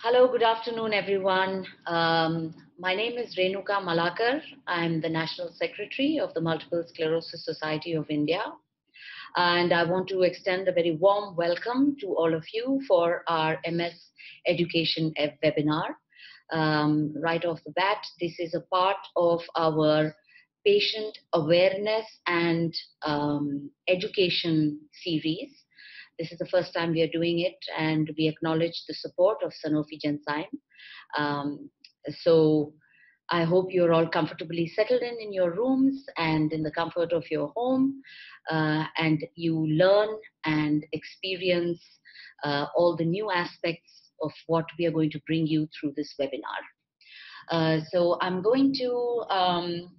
Hello, good afternoon, everyone. Um, my name is Renuka Malakar. I'm the National Secretary of the Multiple Sclerosis Society of India. And I want to extend a very warm welcome to all of you for our MS Education webinar. Um, right off the bat, this is a part of our patient awareness and um, education series this is the first time we are doing it, and we acknowledge the support of Sanofi Genzyme. Um, so I hope you're all comfortably settled in in your rooms and in the comfort of your home, uh, and you learn and experience uh, all the new aspects of what we are going to bring you through this webinar. Uh, so I'm going to um,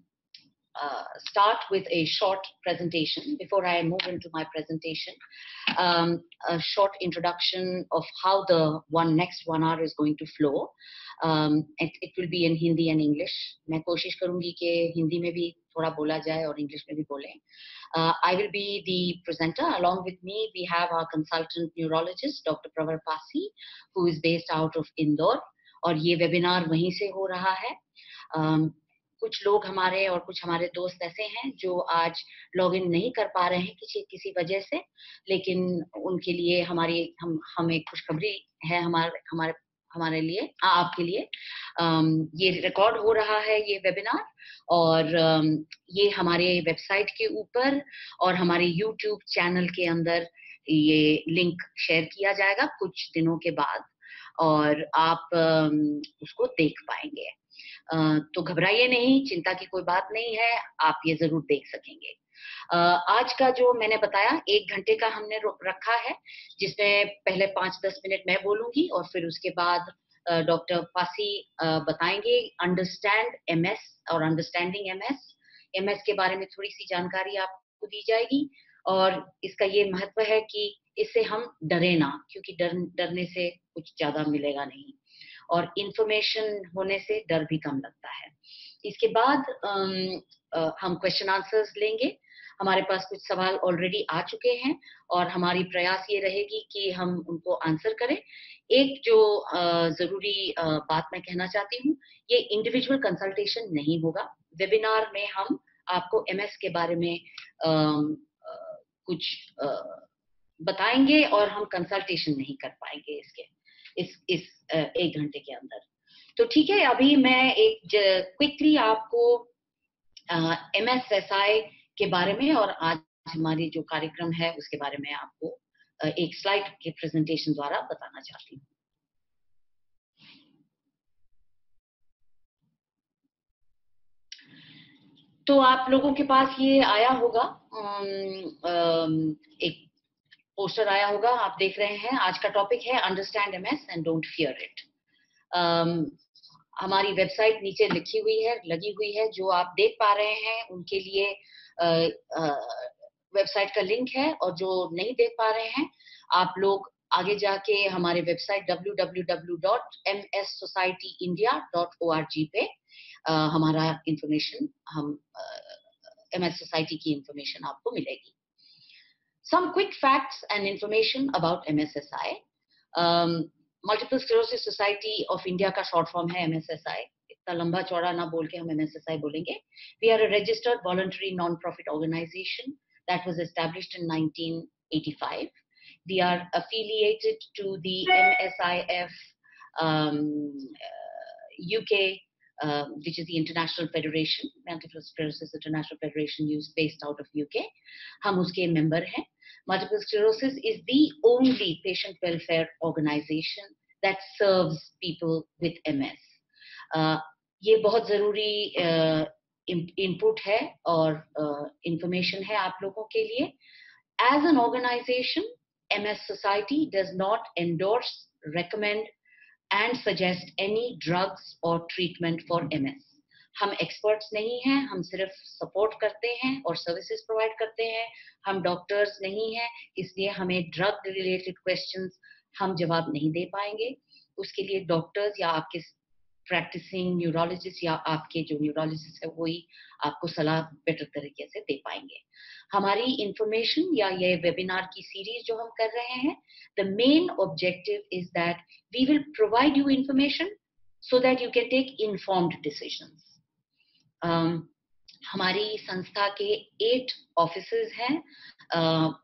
uh, start with a short presentation. Before I move into my presentation, um, a short introduction of how the one next one hour is going to flow. Um, it, it will be in Hindi and English. मैं कोशिश करूंगी कि हिंदी में भी थोड़ा बोला जाए और इंग्लिश में भी बोलें. Uh, I will be the presenter. Along with me, we have our consultant neurologist, Dr. Pravar Pasi, who is based out of Indore. और ये वेबिनार वहीं से हो रहा है. Um, कुछ लोग हमारे और कुछ हमारे दोस्त ऐसे हैं जो आज लॉग इन नहीं कर पा रहे हैं किसी किसी वजह से, लेकिन उनके लिए हमारी, हम, हमें खुशखबरी है हमारे हमारे हमारे लिए आपके लिए। ये रिकॉर्ड हो रहा है ये वेबिनार और ये हमारे वेबसाइट के ऊपर और हमारे यूट्यूब चैनल के अंदर ये लिंक शेयर किया जाएगा कुछ दिनों के बाद और आप उसको देख पाएँगे। तो घबराइए नहीं, चिंता की कोई बात नहीं है, आप ये ज़रूर देख सकेंगे। आज का जो मैंने बताया, एक घंटे का हमने रखा है, जिसमें पहले पाँच दस मिनट मैं बोलूँगी और फिर उसके बाद डॉक्टर पासी बताएँगे। अंडरस्टैंड एमएस और अंडरस्टैंडिंग एमएस एमएस के बारे में थोड़ी सी जानकारी आपको दी जाएगी और इसका ये महत्व है कि इससे हम डरे ना, क्योंकि डर, डरने से कुछ ज़्यादा मिलेगा नहीं। और इंफॉर्मेशन होने से डर भी कम लगता है। इसके बाद हम क्वेश्चन आंसर्स लेंगे। हमारे पास कुछ सवाल ऑलरेडी आ चुके हैं और हमारी प्रयास ये रहेगी कि हम उनको आंसर करें। एक जो ज़रूरी बात मैं कहना चाहती हूँ, ये इंडिविजुअल कंसल्टेशन नहीं होगा। वेबिनार में हम आपको एमएस के बारे में कुछ बताएँगे और हम कंसल्टेशन नहीं कर पाएँगे इसके। इस इस एक घंटे के अंदर। तो ठीक है, अभी मैं एक क्विकली आपको एम एस एस आई के बारे में और आज हमारी जो कार्यक्रम है उसके बारे में आपको एक स्लाइड के प्रेजेंटेशन द्वारा बताना चाहती हूँ। तो आप लोगों के पास ये आया होगा एक पोस्टर आया होगा आप देख रहे हैं। आज का टॉपिक है understand M S and don't fear it हमारी वेबसाइट नीचे लिखी हुई है लगी हुई है जो आप देख पा रहे हैं उनके लिए वेबसाइट का लिंक है और जो नहीं देख पा रहे हैं आप लोग आगे जाके हमारे वेबसाइट www.mssocietyindia.org पे uh, हमारा इंफॉर्मेशन हम एम एस सोसाइटी की इंफॉर्मेशन आपको मिलेगी। Some quick facts and information about MSSI. Um, Multiple Sclerosis Society of India का short form है MSSI. इतना लंबा चौड़ा ना बोल के हम MSSI बोलेंगे. We are a registered voluntary non-profit organization that was established in 1985. We are affiliated to the MSIF um, uh, UK uh, which is the International Federation, Multiple Sclerosis International Federation, based out of UK. हम उसके member हैं. Multiple sclerosis is the only patient welfare organization that serves people with MS. Uh, ये बहुत ज़रूरी input uh, है और information uh, है आप लोगों के लिए As an organization, MS Society does not endorse, recommend, and suggest any drugs or treatment for MS. हम एक्सपर्ट्स नहीं हैं, हम सिर्फ़ सपोर्ट करते हैं और सर्विसेज़ प्रोवाइड करते हैं, हम डॉक्टर्स नहीं हैं, इसलिए हमें ड्रग रिलेटेड क्वेश्चंस हम जवाब नहीं दे पाएँगे। उसके लिए डॉक्टर्स या आपके प्रैक्टिसिंग न्यूरोलॉजिस्ट या आपके जो न्यूरोलॉजिस्ट है, वही आपको सलाह बेटर तरीके से दे पाएँगे। हमारी इंफॉर्मेशन या ये वेबिनार की सीरीज़ जो हम कर रहे हैं the main objective is that we will provide you information so that you can take informed decisions हमारी संस्था के एट ऑफ़िस हैं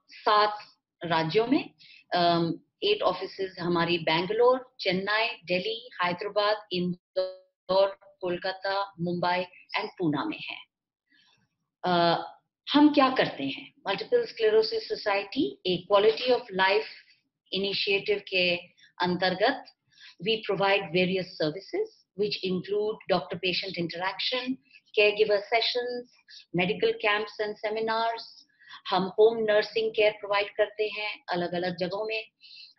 सात राज्यों में। एट ऑफ़िस हमारी बैंगलोर चेन्नई दिल्ली हैदराबाद इंदौर कोलकाता मुंबई एंड पूना में है। uh, हम क्या करते हैं? मल्टीपल स्क्लेरोसिस सोसाइटी एक क्वालिटी ऑफ़ लाइफ इनिशिएटिव के अंतर्गत we provide various services which include doctor patient interaction caregiver sessions, medical camps and seminars. हम होम नर्सिंग केयर प्रोवाइड करते हैं अलग अलग जगहों में।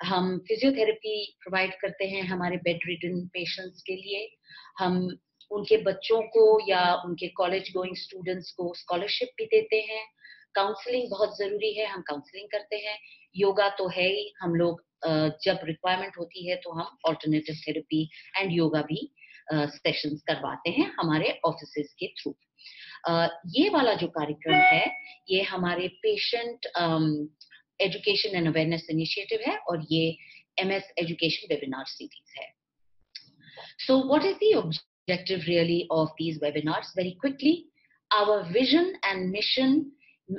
हम फिजियोथेरेपी प्रोवाइड करते हैं हमारे बेड रिटन पेशेंट्स के लिए। हम उनके बच्चों को या उनके कॉलेज गोइंग स्टूडेंट्स को स्कॉलरशिप भी देते हैं। काउंसलिंग बहुत ज़रूरी है हम काउंसलिंग करते हैं। योगा तो है ही हम लोग जब रिक्वायरमेंट होती है तो हम ऑल्टरनेटिव थेरेपी एंड योगा भी सेशंस करवाते हैं हमारे ऑफ़िस के थ्रू ये वाला जो कार्यक्रम है, ये हमारे patient education and awareness initiative है और ये M S education webinar series है. So what is objective really of these webinars very quickly our vision and mission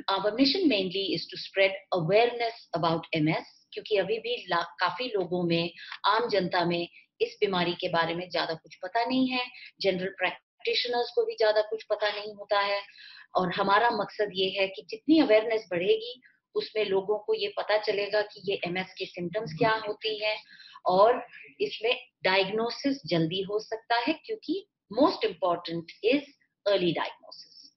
our mission mainly is to spread awareness about M S क्योंकि अभी भी काफ़ी लोगों में, आम जनता में इस बीमारी के बारे में ज़्यादा कुछ पता नहीं है जनरल प्रैक्टिशनर्स को भी ज़्यादा कुछ पता नहीं होता है और हमारा मकसद ये है कि जितनी अवेयरनेस बढ़ेगी, उसमें लोगों को ये पता चलेगा कि ये एमएस के सिम्टम्स क्या होती है और इसमें डायग्नोसिस जल्दी हो सकता है क्योंकि most important is early diagnosis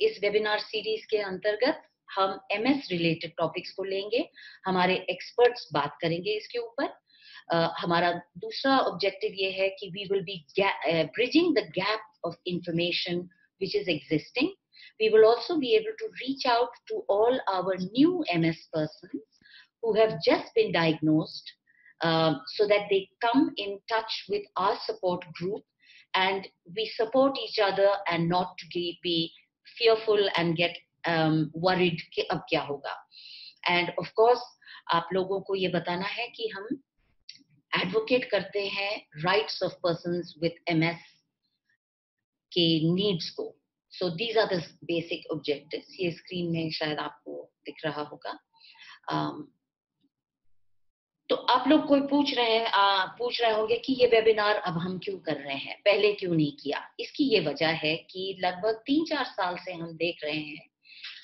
इस वेबिनार सीरीज़ के अंतर्गत हम एमएस रिलेटेड टॉपिक्स को लेंगे, हमारे एक्सपर्ट्स बात करेंगे इसके ऊपर हमारा दूसरा ऑब्जेक्टिव ये है कि we will be bridging the gap of information which is existing we will also be able to reach out to all our new MS persons who have just been diagnosed uh, so that they come in touch with our support group and we support each other and not to be fearful and get um, worried कि अब क्या होगा and of course आप लोगों को ये बताना है कि हम एडवोकेट करते हैं rights of person with M S के नीड्स को। So these are the basic objective ये स्क्रीन में शायद आपको दिख रहा होगा। Um, तो आप लोग कोई पूछ रहे हैं आ, पूछ रहे होंगे कि ये वेबिनार अब हम क्यों कर रहे हैं? पहले क्यों नहीं किया? इसकी ये वजह है कि लगभग तीन चार साल से हम देख रहे हैं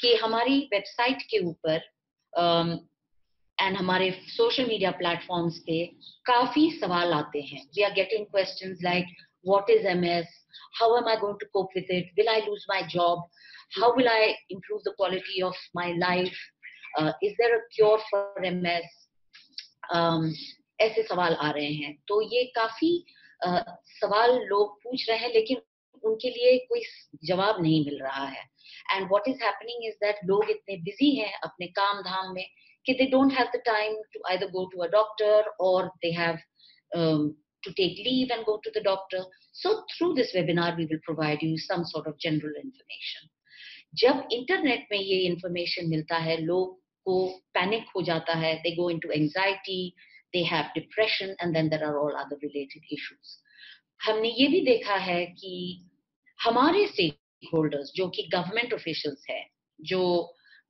कि हमारी वेबसाइट के ऊपर एंड हमारे सोशल मीडिया प्लेटफॉर्म्स पे काफ़ी सवाल आते हैं। We are getting questions like what is ms how am i going to cope with it? Will i lose my job? How will i improve the quality of my life? Uh, is there a cure for ms um, ऐसे सवाल आ रहे हैं। तो ये काफ़ी uh, सवाल लोग पूछ रहे हैं लेकिन उनके लिए कोई जवाब नहीं मिल रहा है। And what is happening is that लोग इतने बिज़ी हैं अपने काम धाम में they don't have the time to either go to a doctor or they have um, to take leave and go to the doctor. So through this webinar, we will provide you some sort of general information. जब internet में ये information मिलता है लोग को panic हो जाता है they go into anxiety they have depression and then there are all other related issues हमने ये भी देखा है कि हमारे स्टेक होल्डर्स जो कि गवर्नमेंट ऑफिशियल्स है जो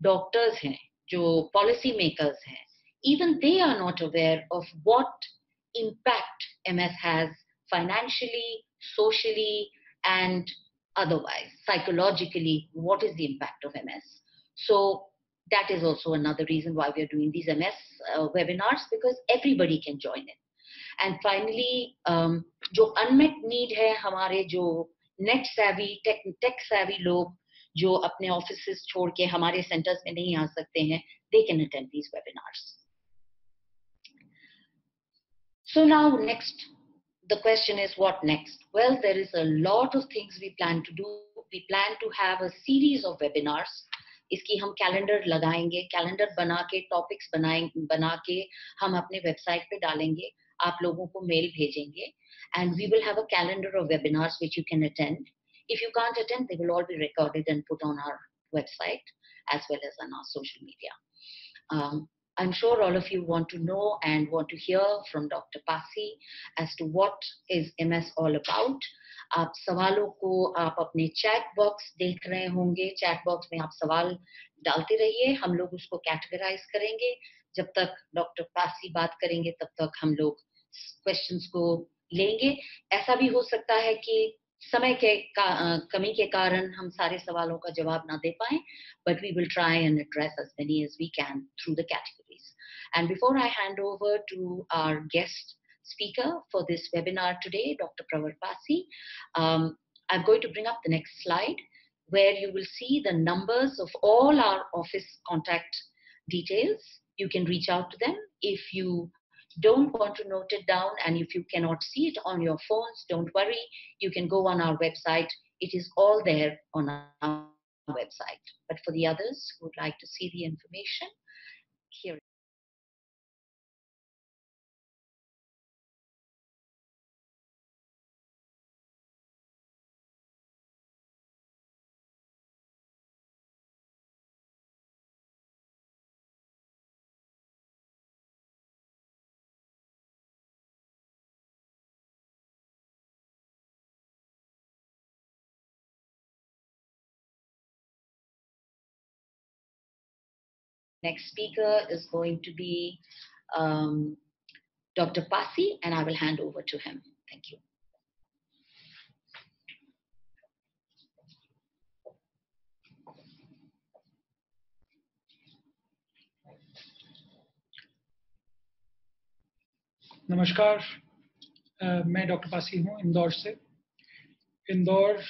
डॉक्टर्स हैं जो policy makers हैं even they are not aware of what impact MS has financially, socially, and otherwise, psychologically, what is the impact of MS? So that is also another reason why we are doing these MS uh, webinars because everybody can join in. And finally, um, जो unmet need है हमारे जो net savvy, tech, tech savvy लोग जो अपने office छोड़ के हमारे सेंटर्स में नहीं आ सकते हैं they can attend these webinars So now next, the question is what next? Well, there is a lot of things we plan to do. We plan to have a series of webinars. इसकी हम calendar लगाएँगे calendar बना के topics बनाए बना के हम अपने वेबसाइट पे डालेंगे आप लोगों को मेल भेजेंगे and we will have a calendar of webinars which you can attend. If you can't attend, they will all be recorded and put on our website as well as on our social media. Um, I'm sure all of you want to know and want to hear from Dr. Pasi as to what is MS all about. आप सवालों को आप अपने chat box देख रहे होंगे chat box में आप सवाल डालते रहिए हम लोग उसको कैटेगराइज करेंगे जब तक डॉक्टर पासी बात करेंगे तब तक हम लोग क्वेश्चंस को लेंगे ऐसा भी हो सकता है कि समय के का, कमी के कारण हम सारे सवालों का जवाब ना दे पाए but we will try and address as many as we can through the categories. And before I hand over to our guest speaker for this webinar today, Dr. Pravar Pasi, um, I'm going to bring up the next slide where you will see the numbers of all our office contact details. You can reach out to them if you don't want to note it down and if you cannot see it on your phones, don't worry. You can go on our website. It is all there on our website. But for the others who would like to see the information, here. Next speaker is going to be um, Dr. Pasi, and I will hand over to him. Thank you. नमस्कार मैं doctor Pasi हूँ इंदौर से इंदौर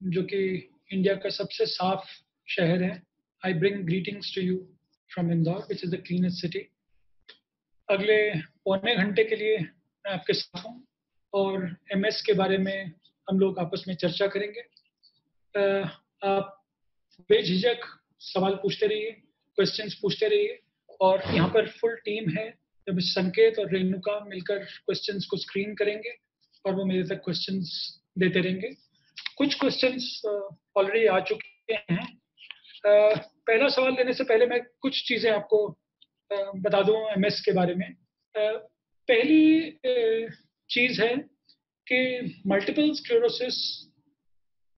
जो कि India का सबसे साफ शहर है I bring greetings to you from Indore which is the cleanest city अगले पौने घंटे के लिए मैं आपके साथ हूँ और एमएस के बारे में हम लोग आपस में चर्चा करेंगे। आप बेझिझक सवाल पूछते रहिए क्वेश्चंस पूछते रहिए और यहाँ पर फुल टीम है। जब संकेत और रेणुका मिलकर क्वेश्चंस को स्क्रीन करेंगे और वो मेरे तक क्वेश्चंस देते रहेंगे। कुछ क्वेश्चंस ऑलरेडी आ चुके हैं। पहला सवाल लेने से पहले मैं कुछ चीज़ें आपको बता दूँ एमएस के बारे में। पहली चीज़ है कि मल्टीपल स्क्लेरोसिस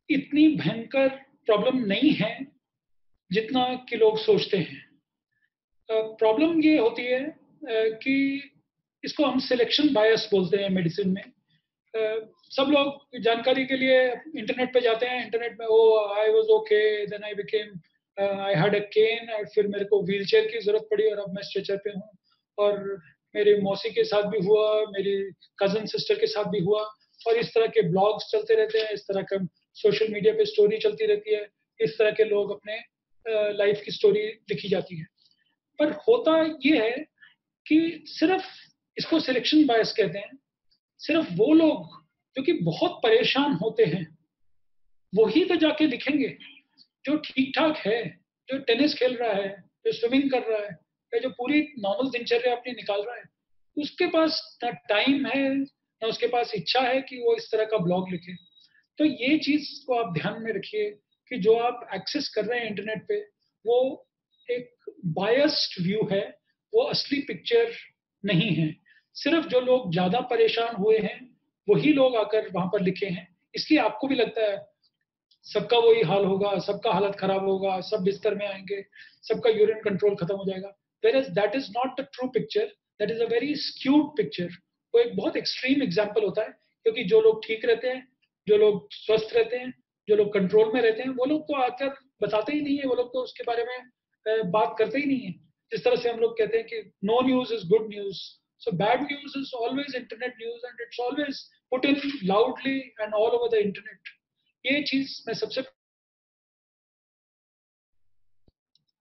इतनी भयंकर प्रॉब्लम नहीं है जितना कि लोग सोचते हैं। प्रॉब्लम ये होती है कि इसको हम सिलेक्शन बायस बोलते हैं मेडिसिन में। सब लोग जानकारी के लिए इंटरनेट पे जाते हैं इंटरनेट में ओ I was okay then I became I had a cane और फिर मेरे को व्हील चेयर की ज़रूरत पड़ी और अब मैं स्ट्रेचर पे हूँ। और मेरे मौसी के साथ भी हुआ, मेरी कज़न सिस्टर के साथ भी हुआ और इस तरह के ब्लॉग्स चलते रहते हैं, इस तरह का सोशल मीडिया पे स्टोरी चलती रहती है, इस तरह के लोग अपने लाइफ की स्टोरी लिखी जाती है। पर होता ये है कि सिर्फ़ इसको सिलेक्शन बायस कहते हैं, सिर्फ़ वो लोग जो कि बहुत परेशान होते हैं वही तो जाके लिखेंगे जो ठीक ठाक है, जो टेनिस खेल रहा है, जो स्विमिंग कर रहा है, या जो पूरी नॉर्मल दिनचर्या अपनी निकाल रहा है, उसके पास ना टाइम है, ना उसके पास इच्छा है कि वो इस तरह का ब्लॉग लिखे। तो ये चीज़ को आप ध्यान में रखिए कि जो आप एक्सेस कर रहे हैं इंटरनेट पे, वो एक बायस्ड व्यू है, वो असली पिक्चर नहीं है। सिर्फ़ जो लोग ज़्यादा परेशान हुए हैं, वही लोग आकर वहाँ पर लिखे हैं। इसलिए आपको भी लगता है सबका वही हाल होगा, सबका हालत खराब होगा, सब बिस्तर में आएँगे, सबका यूरिन कंट्रोल खत्म हो जाएगा। Where is that is not the true picture that is a very skewed picture वो एक बहुत एक्सट्रीम एग्ज़ाम्पल होता है, क्योंकि जो लोग ठीक रहते हैं, जो लोग स्वस्थ रहते हैं, जो लोग कंट्रोल में रहते हैं, वो लोग तो आकर बताते ही नहीं है, वो लोग तो उसके बारे में बात करते ही नहीं है। जिस तरह से हम लोग कहते हैं कि no news is good news so bad news is always internet news and it's always put in loudly and all over the internet ये चीज़ मैं सबसे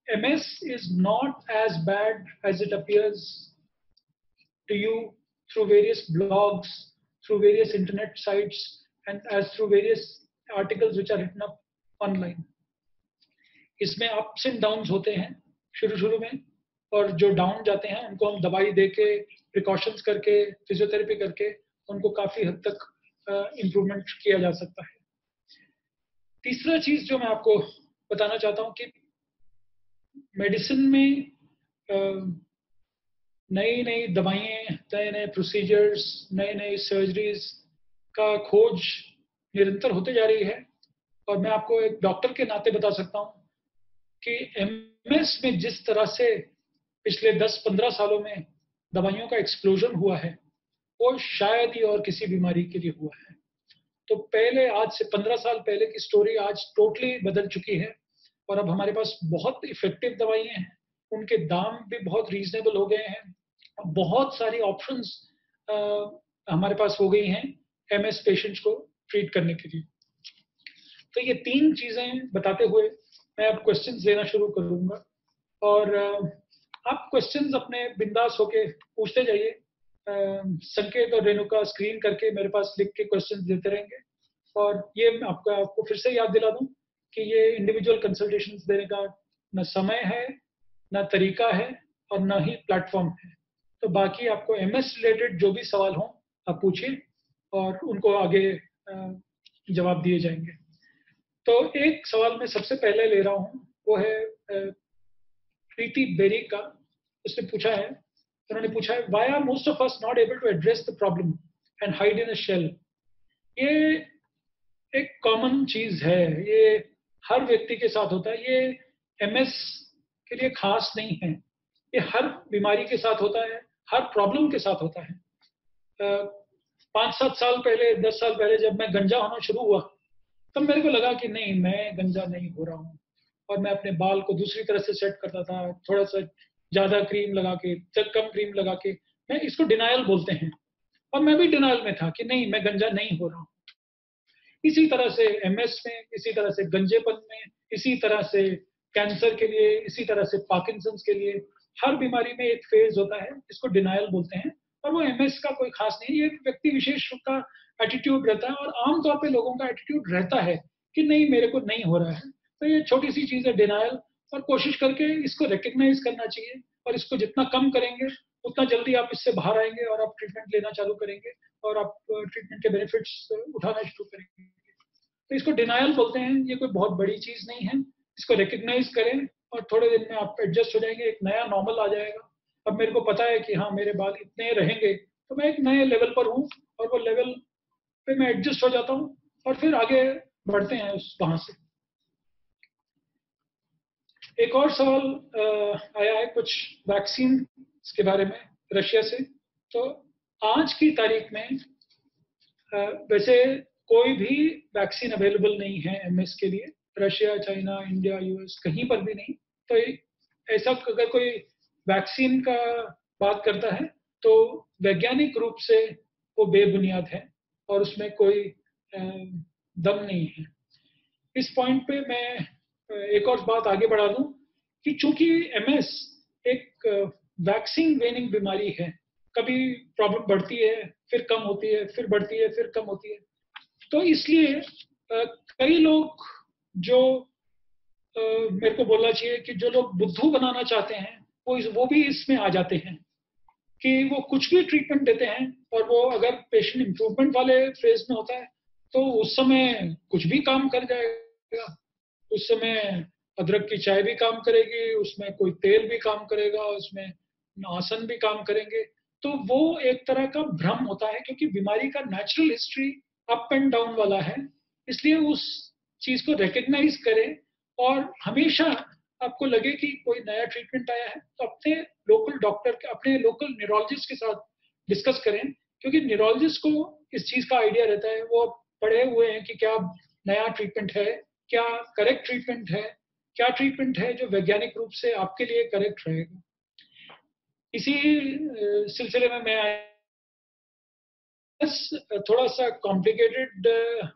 MS is not as bad as it appears to you through various blogs through various internet sites and as through various articles which are written up online इसमें ups and down होते हैं शुरू शुरू में, और जो डाउन जाते हैं, उनको हम दवाई दे के प्रिकॉशंस करके फिजियोथेरेपी करके, उनको काफ़ी हद तक इम्प्रूवमेंट किया जा सकता है। तीसरा चीज़ जो मैं आपको बताना चाहता हूँ कि मेडिसिन में नई नई दवाइयाँ नए नए प्रोसीजर्स नए नए सर्जरीज का खोज निरंतर होते जा रही है। और मैं आपको एक डॉक्टर के नाते बता सकता हूँ कि एमएस में जिस तरह से पिछले 10-15 सालों में दवाइयों का एक्सप्लोजन हुआ है, वो शायद ही और किसी बीमारी के लिए हुआ है। तो पहले, आज से 15 साल पहले की स्टोरी आज टोटली बदल चुकी है और अब हमारे पास बहुत इफ़ेक्टिव दवाइयाँ हैं। उनके दाम भी बहुत रीजनेबल हो गए हैं। बहुत सारी ऑप्शंस हमारे पास हो गई हैं एमएस पेशेंट्स को ट्रीट करने के लिए। तो ये तीन चीज़ें बताते हुए मैं अब क्वेश्चंस देना शुरू करूँगा और आप क्वेश्चंस अपने बिंदास होके पूछते जाइए। संकेत और रेणुका स्क्रीन करके मेरे पास लिख के क्वेश्चन देते रहेंगे। और ये आपका, आपको फिर से याद दिला दूँ कि ये इंडिविजुअल कंसल्टेशन देने का न समय है, न तरीका है और न ही प्लेटफॉर्म है। तो बाकी आपको एमएस रिलेटेड जो भी सवाल हो, आप पूछिए और उनको आगे जवाब दिए जाएँगे। तो एक सवाल मैं सबसे पहले ले रहा हूँ, वो है प्रीति बेरी का उसने पूछा है उन्होंने पूछा है why are most of us not able to address the problem and hide in a shell ये एक कॉमन चीज़ है। ये हर व्यक्ति के साथ होता है। ये एमएस के लिए खास नहीं है। ये हर बीमारी के साथ होता है, हर प्रॉब्लम के साथ होता है। पाँच सात साल पहले, दस साल पहले जब मैं गंजा होना शुरू हुआ, तब मेरे को लगा कि नहीं, मैं गंजा नहीं हो रहा हूँ और मैं अपने बाल को दूसरी तरह से सेट करता था, थोड़ा सा ज़्यादा क्रीम लगा के कम क्रीम लगा के, मैं इसको डिनायल बोलते हैं। और मैं भी डिनायल में था कि नहीं, मैं गंजा नहीं हो रहा हूँ। इसी तरह से एमएस में, इसी तरह से गंजेपन में, इसी तरह से कैंसर के लिए, इसी तरह से पार्किंसंस के लिए, हर बीमारी में एक फ़ेज़ होता है, इसको डिनायल बोलते हैं। और वो एमएस का कोई खास नहीं, ये व्यक्ति विशेष का एटीट्यूड रहता है। और आमतौर पे लोगों का एटीट्यूड रहता है कि नहीं, मेरे को नहीं हो रहा है। तो ये छोटी सी चीज़ है डिनायल और कोशिश करके इसको रिकग्नाइज करना चाहिए और इसको जितना कम करेंगे, उतना जल्दी आप इससे बाहर आएँगे और आप ट्रीटमेंट लेना चालू करेंगे और आप ट्रीटमेंट के बेनिफिट्स उठाना शुरू करेंगे। तो इसको डिनायल बोलते हैं, ये कोई बहुत बड़ी चीज़ नहीं है। इसको रिकग्नाइज करें और थोड़े दिन में आप एडजस्ट हो जाएँगे, एक नया नॉर्मल आ जाएगा। अब मेरे को पता है कि हाँ मेरे बाल इतने रहेंगे तो मैं एक नए लेवल पर हूँ और वो लेवल पे मैं एडजस्ट हो जाता हूँ और फिर आगे बढ़ते हैं उस वहाँ से। एक और सवाल आया है कुछ वैक्सीन के बारे में रशिया से। तो आज की तारीख में वैसे कोई भी वैक्सीन अवेलेबल नहीं है एमएस के लिए, रशिया, चाइना, इंडिया यूएस कहीं पर भी नहीं। तो ऐसा अगर कोई वैक्सीन का बात करता है तो वैज्ञानिक रूप से वो बेबुनियाद है और उसमें कोई दम नहीं है। इस पॉइंट पे मैं एक और बात आगे बढ़ा दूँ कि चूँकि एमएस एक वैक्सीन वेनिंग बीमारी है कभी प्रॉब्लम बढ़ती है फिर कम होती है फिर बढ़ती है फिर कम होती है। तो इसलिए कई लोग जो मेरे को बोलना चाहिए कि जो लोग बुद्धू बनाना चाहते हैं वो इस, वो भी इसमें आ जाते हैं कि वो कुछ भी ट्रीटमेंट देते हैं और वो अगर पेशेंट इंप्रूवमेंट वाले फ़ेज़ में होता है तो उस समय कुछ भी काम कर जाएगा। उस समय अदरक की चाय भी काम करेगी, उसमें कोई तेल भी काम करेगा, उसमें आसन भी काम करेंगे। तो वो एक तरह का भ्रम होता है क्योंकि बीमारी का natural history up and down वाला है। इसलिए उस चीज़ को रिकग्नाइज करें और हमेशा आपको लगे कि कोई नया ट्रीटमेंट आया है तो अपने लोकल डॉक्टर अपने लोकल न्यूरोलॉजिस्ट के साथ डिस्कस करें, क्योंकि न्यूरोलॉजिस्ट को इस चीज़ का आइडिया रहता है। वो पढ़े हुए हैं कि क्या नया ट्रीटमेंट है क्या करेक्ट ट्रीटमेंट है? क्या ट्रीटमेंट है जो वैज्ञानिक रूप से आपके लिए करेक्ट रहेगा? इसी सिलसिले में मैं आया। थोड़ा सा कॉम्प्लिकेटेड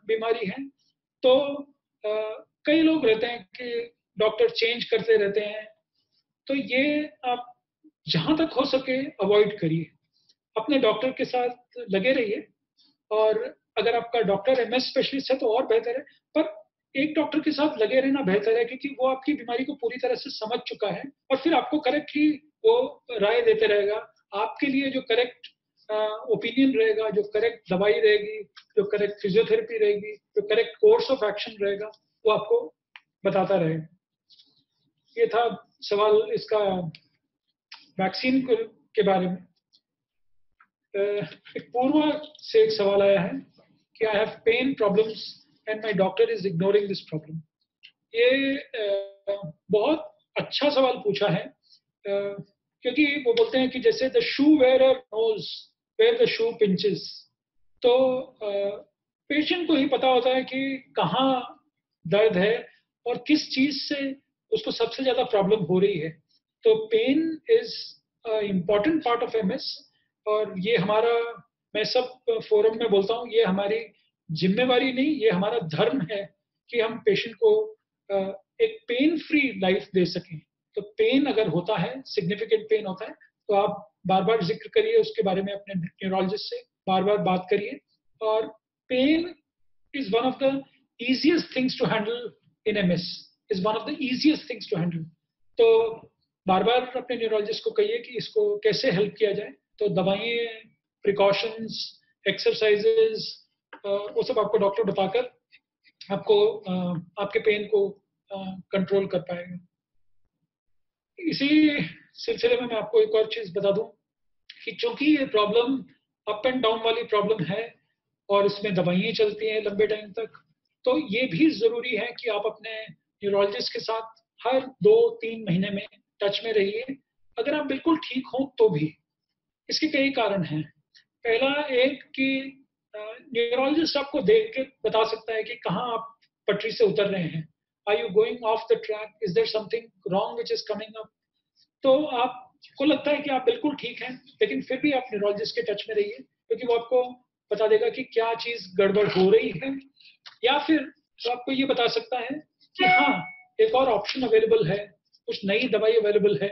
बीमारी है। तो कई लोग रहते हैं कि डॉक्टर चेंज करते रहते हैं। तो ये आप जहाँ तक हो सके अवॉइड करिए। अपने डॉक्टर के साथ लगे रहिए। और अगर आपका डॉक्टर एम एस स्पेशलिस्ट है तो और बेहतर है। पर एक डॉक्टर के साथ लगे रहना बेहतर है, क्योंकि वो आपकी बीमारी को पूरी तरह से समझ चुका है और फिर आपको करेक्टली वो राय देते रहेगा। आपके लिए जो करेक्ट ओपिनियन रहेगा, जो करेक्ट दवाई रहेगी, जो करेक्ट फिजियोथेरेपी रहेगी, जो करेक्ट कोर्स ऑफ़ एक्शन रहेगा, वो आपको बताता रहेगा। ये था सवाल इसका वैक्सीन के बारे में। पूर्व से एक सवाल आया है कि I have pain problems and my doctor is ignoring this problem ये बहुत अच्छा सवाल पूछा है क्योंकि वो बोलते हैं कि जैसे the shoe wear knows where the shoe pinches तो पेशेंट को ही पता होता है कि कहाँ दर्द है और किस चीज़ से उसको सबसे ज़्यादा प्रॉब्लम हो रही है। तो pain is important part of MS और ये हमारा, मैं सब फोरम में बोलता हूँ, ये हमारी जिम्मेवारी नहीं, ये हमारा धर्म है कि हम पेशेंट को एक पेन फ्री लाइफ दे सकें। तो पेन अगर होता है सिग्निफिकेंट पेन होता है तो आप बार बार ज़िक्र करिए उसके बारे में अपने न्यूरोलॉजिस्ट से बार बार बात करिए। और pain is one of the easiest things to handle in MS is one of the easiest things to handle. तो बार बार अपने न्यूरोलॉजिस्ट को कहिए कि इसको कैसे हेल्प किया जाए। तो दवाइयाँ प्रिकॉशंस एक्सरसाइजेज वो सब आपको डॉक्टर बताकर आपको आपके पेन को कंट्रोल कर पाएगा। इसी सिलसिले में मैं आपको एक और चीज़ बता दूँ कि चूँकि ये प्रॉब्लम अप एंड डाउन वाली प्रॉब्लम है और इसमें दवाइयाँ चलती हैं लंबे टाइम तक तो ये भी ज़रूरी है कि आप अपने न्यूरोलॉजिस्ट के साथ हर दो तीन महीने में टच में रहिए। अगर आप बिल्कुल ठीक हो तो भी। इसके कई कारण हैं। पहला एक कि न्यूरोलॉजिस्ट आपको देख के बता सकता है कि कहाँ आप पटरी से उतर रहे हैं। I you going off the track is there something wrong which is coming up तो आपको लगता है कि आप बिल्कुल ठीक हैं, लेकिन फिर भी आप न्यूरोलॉजिस्ट के टच में रहिए, क्योंकि वो आपको बता देगा कि क्या चीज़ गड़बड़ हो रही है। या फिर तो आपको ये बता सकता है कि हाँ एक और ऑप्शन अवेलेबल है, कुछ नई दवाई अवेलेबल है,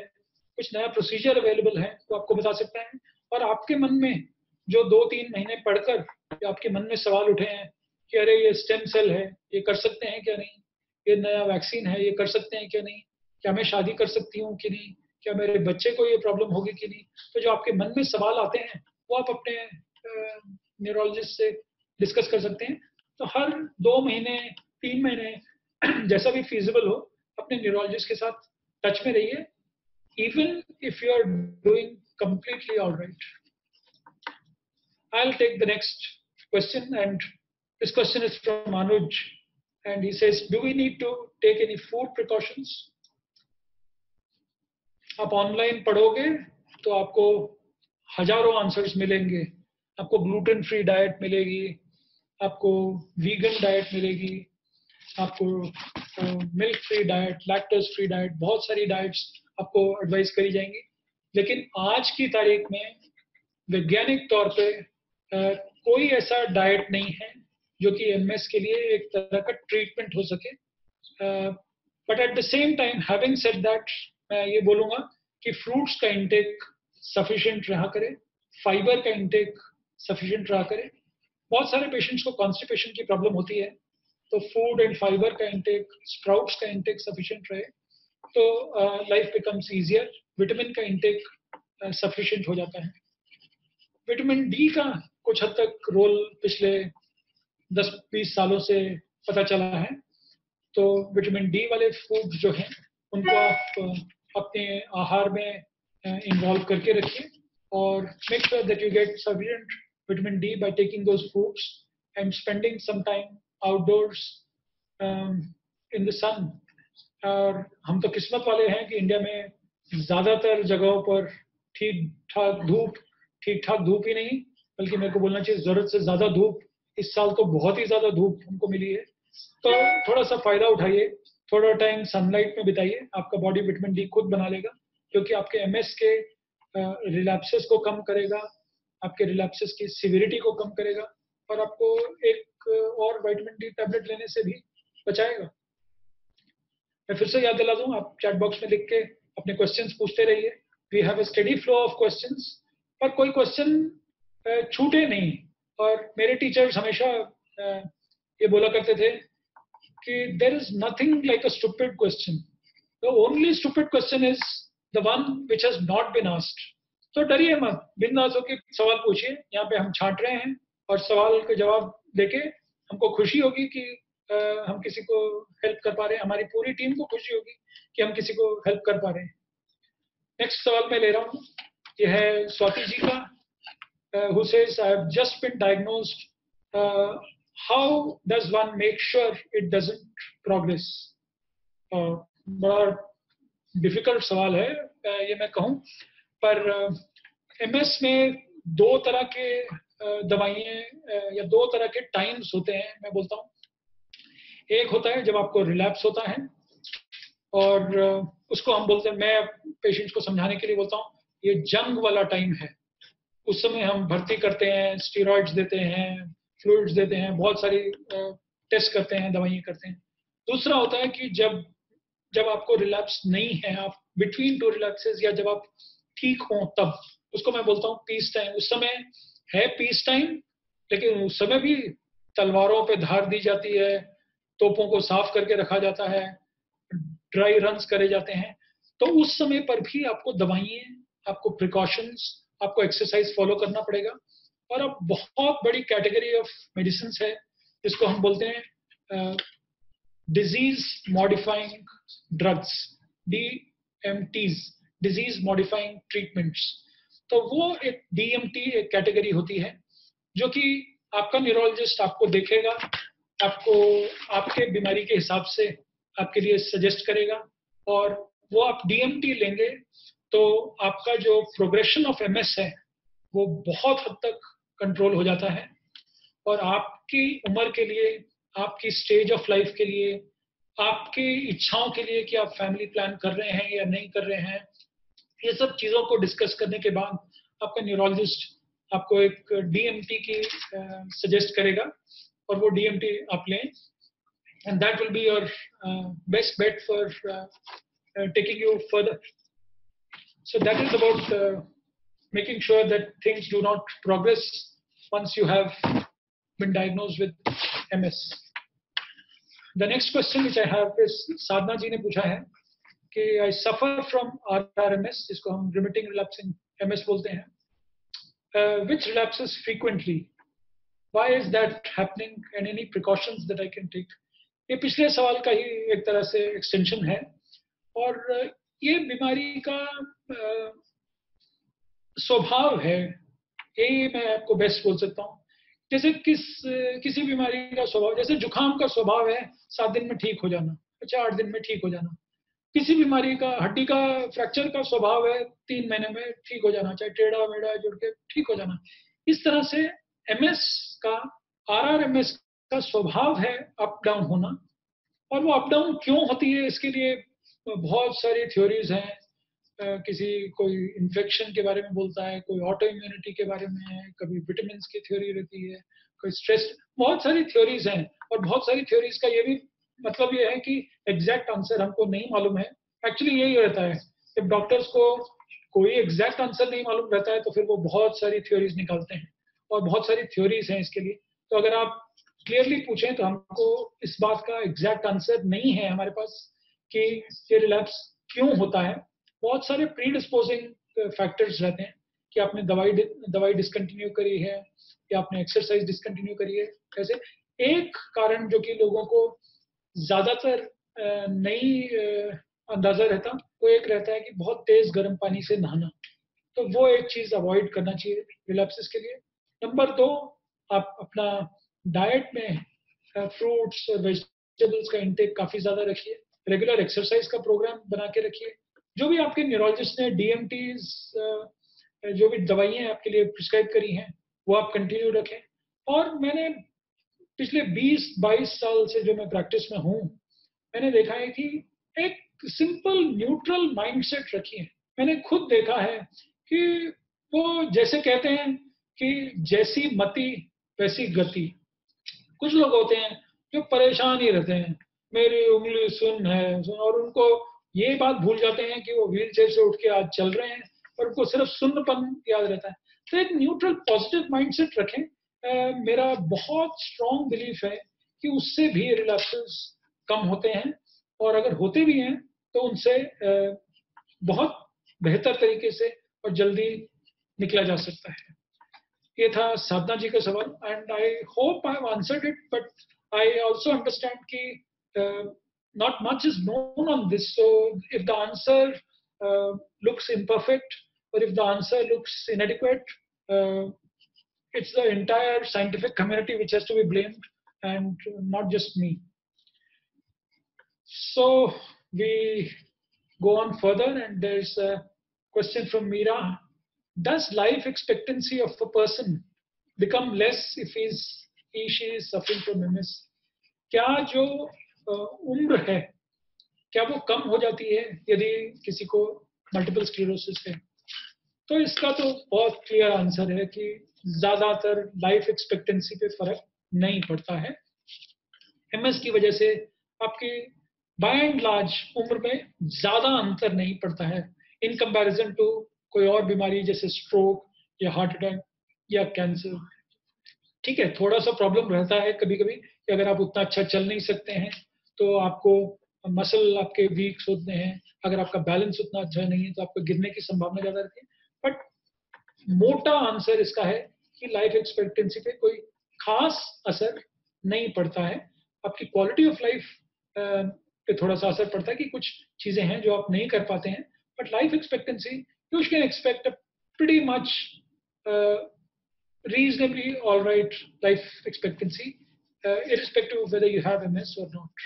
कुछ नया प्रोसीजर अवेलेबल है तो आपको बता सकता है। और आपके मन में जो दो तीन महीने पढ़कर आपके मन में सवाल उठे हैं कि अरे, ये स्टेम सेल है, ये कर सकते हैं क्या नहीं? ये नया वैक्सीन है, ये कर सकते हैं क्या नहीं? क्या मैं शादी कर सकती हूँ कि नहीं? क्या मेरे बच्चे को ये प्रॉब्लम होगी कि नहीं? तो जो आपके मन में सवाल आते हैं, वो आप अपने न्यूरोलॉजिस्ट से डिस्कस कर सकते हैं। तो हर दो महीने, तीन महीने जैसा भी फिजिबल हो, अपने न्यूरोलॉजिस्ट के साथ टच में रहिए। Even if you are doing completely all right. I'll take the next question, and this question is from Anuj, and he says, "Do we need to take any food precautions?" आप online पढ़ोगे तो आपको हज़ारों answers मिलेंगे आपको gluten free diet मिलेगी आपको vegan diet मिलेगी आपको milk free diet lactose free diet बहुत सारी डाइट्स आपको एडवाइस करी जाएँगी लेकिन आज की तारीख में वैज्ञानिक तौर पे कोई ऐसा डाइट नहीं है जो कि एमएस के लिए एक तरह का ट्रीटमेंट हो सके। But at the same time having said that मैं ये बोलूँगा कि फ्रूट्स का इंटेक सफिशिएंट रहा करे फाइबर का इंटेक सफिशिएंट रहा करे। बहुत सारे पेशेंट्स को कॉन्स्टिपेशन की प्रॉब्लम होती है तो फ़ूड एंड फाइबर का इंटेक स्प्राउट्स का इंटेक सफिशिएंट रहे तो लाइफ बिकम्स इजियर विटामिन का इंटेक सफिशिएंट हो जाता है। विटामिन डी का कुछ हद तक रोल पिछले 10-20 सालों से पता चला है तो विटामिन डी वाले फ़ूड जो हैं उनको आप अपने आहार में इन्वॉल्व करके रखिए और make sure that you get sufficient vitamin D by taking those and spending some time outdoors um, in the sun. और हम तो किस्मत वाले हैं कि इंडिया में ज़्यादातर जगहों पर ठीक ठाक धूप ठीक ठाक धूप ही नहीं, बल्कि मेरे को बोलना चाहिए, ज़रूरत से ज़्यादा धूप, इस साल तो बहुत ही ज़्यादा धूप हमको मिली है। तो थोड़ा सा फ़ायदा उठाइए, थोड़ा टाइम सनलाइट में बिताइए, आपका बॉडी विटामिन डी खुद बना लेगा, क्योंकि आपके एमएस के रिलैप्सेस को कम करेगा, आपके रिलैप्सेस की सिविरिटी को कम करेगा, और आपको एक और वाइटामिन डी टैबलेट लेने से भी बचाएगा। मैं फिर से याद दिला दूँ, आप चैट बॉक्स में लिख के अपने क्वेश्चंस पूछते रहिए। We have a study flow of questions पर कोई क्वेश्चन छूटे नहीं। और मेरे टीचर्स हमेशा ये बोला करते थे कि there is nothing like a stupid question the only stupid question is the one which has not been asked तो डरिए मत, बिंदास होकर सवाल पूछिए। यहाँ पे हम छाट रहे हैं और सवाल का जवाब देके हमको खुशी होगी कि हम किसी को हेल्प कर पा रहे हैं। हमारी पूरी टीम को खुशी होगी कि हम किसी को हेल्प कर पा रहे हैं। नेक्स्ट सवाल मैं ले रहा हूँ। ये है स्वाति जी का I have just been diagnosed. Uh, how does one make sure it doesn't progress? Uh, बड़ा डिफ़िकल्ट सवाल है uh, ये मैं कहूँ पर एम uh, में दो तरह के uh, दवाइयाँ uh, या दो तरह के टाइम्स होते हैं मैं बोलता हूँ एक होता है जब आपको रिलैप्स होता है और uh, उसको हम बोलते हैं मैं पेशेंट्स को समझाने के लिए बोलता हूँ ये जंग वाला टाइम है। उस समय हम भर्ती करते हैं स्टीरोइड्स देते हैं फ्लूइड्स देते हैं, बहुत सारी टेस्ट करते हैं, दवाइयाँ करते हैं। दूसरा होता है कि जब जब आपको रिलैप्स नहीं है, आप बिटवीन टू रिलैप्सेस या जब आप ठीक हो तब, उसको मैं बोलता हूँ पीस टाइम उस समय है पीस टाइम लेकिन उस समय भी तलवारों पे धार दी जाती है, तोपों को साफ़ करके रखा जाता है ड्राई रन करे जाते हैं। तो उस समय पर भी आपको दवाइयाँ आपको प्रिकॉशंस आपको एक्सरसाइज फॉलो करना पड़ेगा। और अब बहुत बड़ी कैटेगरी ऑफ़ मेडिसिन है, जिसको हम बोलते हैं disease modifying drugs D M Ts disease modifying treatments तो वो एक डीएमटी एक कैटेगरी होती है, जो कि आपका न्यूरोलॉजिस्ट आपको देखेगा, आपको, आपके बीमारी के हिसाब से आपके लिए सजेस्ट करेगा, और वो आप डीएमटी लेंगे तो आपका जो प्रोग्रेशन ऑफ़ एमएस है वो बहुत हद तक कंट्रोल हो जाता है। और आपकी उम्र के लिए आपकी स्टेज ऑफ़ लाइफ के लिए आपकी इच्छाओं के लिए कि आप फैमिली प्लान कर रहे हैं या नहीं कर रहे हैं ये सब चीज़ों को डिस्कस करने के बाद आपका न्यूरोलॉजिस्ट आपको एक डीएमटी की सजेस्ट uh, करेगा और वो डीएमटी आप लें। And that will be your best bet for taking you further So that is about uh, making sure that things do not progress once you have been diagnosed with MS. The next question which I have is Sadhna ji ne pucha hai कि I suffer from RRMS जिसको हम remitting relapsing MS बोलते हैं uh, which relapses frequently why is that happening and any precautions that I can take ये पिछले सवाल का ही एक तरह से एक्सटेंशन है और ये बीमारी का स्वभाव है। ये मैं आपको बेस्ट बोल सकता हूँ। जैसे किस, किसी बीमारी का स्वभाव, जैसे जुकाम का स्वभाव है, सात दिन में ठीक हो जाना अच्छा आठ दिन में ठीक हो जाना। किसी बीमारी का, हड्डी का फ्रैक्चर का स्वभाव है, तीन महीने में ठीक हो जाना, चाहे टेढ़ा मेढ़ा जुड़ के ठीक हो जाना। इस तरह से एमएस का आर आरआरएमएस का स्वभाव है अप डाउन होना। और वो अप डाउन क्यों होती है, इसके लिए बहुत सारी थ्योरीज हैं। किसी कोई इन्फेक्शन के बारे में बोलता है, कोई ऑटो इम्यूनिटी के बारे में है, कभी विटामिन की थ्योरी रहती है, कोई स्ट्रेस बहुत सारी थ्योरीज हैं। और बहुत सारी थ्योरीज का ये भी मतलब ये है कि एग्जैक्ट आंसर हमको नहीं मालूम है। एक्चुअली यही रहता है। जब डॉक्टर्स को कोई एग्जैक्ट आंसर नहीं मालूम रहता है तो फिर वो बहुत सारी थ्योरीज निकालते हैं। और बहुत सारी थ्योरीज हैं इसके लिए। तो अगर आप क्लियरली पूछें तो हमको इस बात का एग्जैक्ट आंसर नहीं है हमारे पास। कि ये रिलैप्स क्यों होता है? बहुत सारे प्री डिस्पोजिंग फैक्टर्स रहते हैं कि आपने दवाई दवाई डिसकंटिन्यू करी है, या आपने एक्सरसाइज डिसकंटिन्यू करी है। ऐसे एक कारण जो कि लोगों को ज़्यादातर नहीं अंदाज़ा रहता, वो एक रहता है कि बहुत तेज गर्म पानी से नहाना। तो वो एक चीज़ अवॉइड करना चाहिए रिलैप्सिस के लिए। नंबर दो, आप अपना डाइट में फ्रूट्स और वेजिटेबल्स का इंटेक काफ़ी ज़्यादा रखिए। रेगुलर एक्सरसाइज का प्रोग्राम बना के रखिए। जो भी आपके न्यूरोलॉजिस्ट ने डीएमटीज जो भी दवाइयाँ आपके लिए प्रिस्क्राइब करी हैं, वो आप कंटिन्यू रखें। और मैंने पिछले 20-22 साल से जो मैं प्रैक्टिस में हूँ, मैंने देखा है कि एक सिंपल न्यूट्रल माइंडसेट रखिए। मैंने खुद देखा है कि वो जैसे कहते हैं कि जैसी मति, वैसी गति। कुछ लोग होते हैं जो परेशान ही रहते हैं। मेरी उंगली सुन है सुन। और उनको ये बात भूल जाते हैं कि वो व्हील चेयर से उठ के आज चल रहे हैं और उनको सिर्फ़ सुन्नपन याद रहता है। तो एक न्यूट्रल पॉजिटिव माइंडसेट रखें। आ, मेरा बहुत स्ट्रॉन्ग बिलीफ है कि उससे भी रिलैक्सेस कम होते हैं और अगर होते भी हैं तो उनसे आ, बहुत बेहतर तरीके से और जल्दी निकला जा सकता है। ये था साधना जी का सवाल and I hope I answered it but I also understand कि not much is known on this. So if the answer uh, looks imperfect or if the answer looks inadequate, uh, it's the entire scientific community which has to be blamed and not just me. So we go on further, and there's a question from Meera. Does life expectancy of a person become less if he's, he, she is suffering from MS? क्या जो उम्र है, क्या वो कम हो जाती है यदि किसी को मल्टीपल स्क्लेरोसिस है? तो इसका तो बहुत क्लियर आंसर है कि ज़्यादातर लाइफ एक्सपेक्टेंसी पे फ़र्क नहीं पड़ता है। एमएस की वजह से आपकी बाय एंड लार्ज उम्र में ज़्यादा अंतर नहीं पड़ता है। इन कंपैरिजन टू कोई और बीमारी जैसे स्ट्रोक या हार्ट अटैक या कैंसर ठीक है, थोड़ा सा प्रॉब्लम रहता है कभी कभी कि अगर आप उतना अच्छा चल नहीं सकते हैं तो आपको मसल आपके वीक होते हैं। अगर आपका बैलेंस उतना अच्छा नहीं है तो आपको गिरने की संभावना ज़्यादा रहती है। बट मोटा आंसर इसका है कि लाइफ एक्सपेक्टेंसी पे कोई खास असर नहीं पड़ता है। आपकी क्वालिटी ऑफ़ लाइफ पे थोड़ा सा असर पड़ता है कि कुछ चीज़ें हैं जो आप नहीं कर पाते हैं। But life expectancy you can expect pretty reasonably all right life expectancy, uh, irrespective of whether you have MS or not.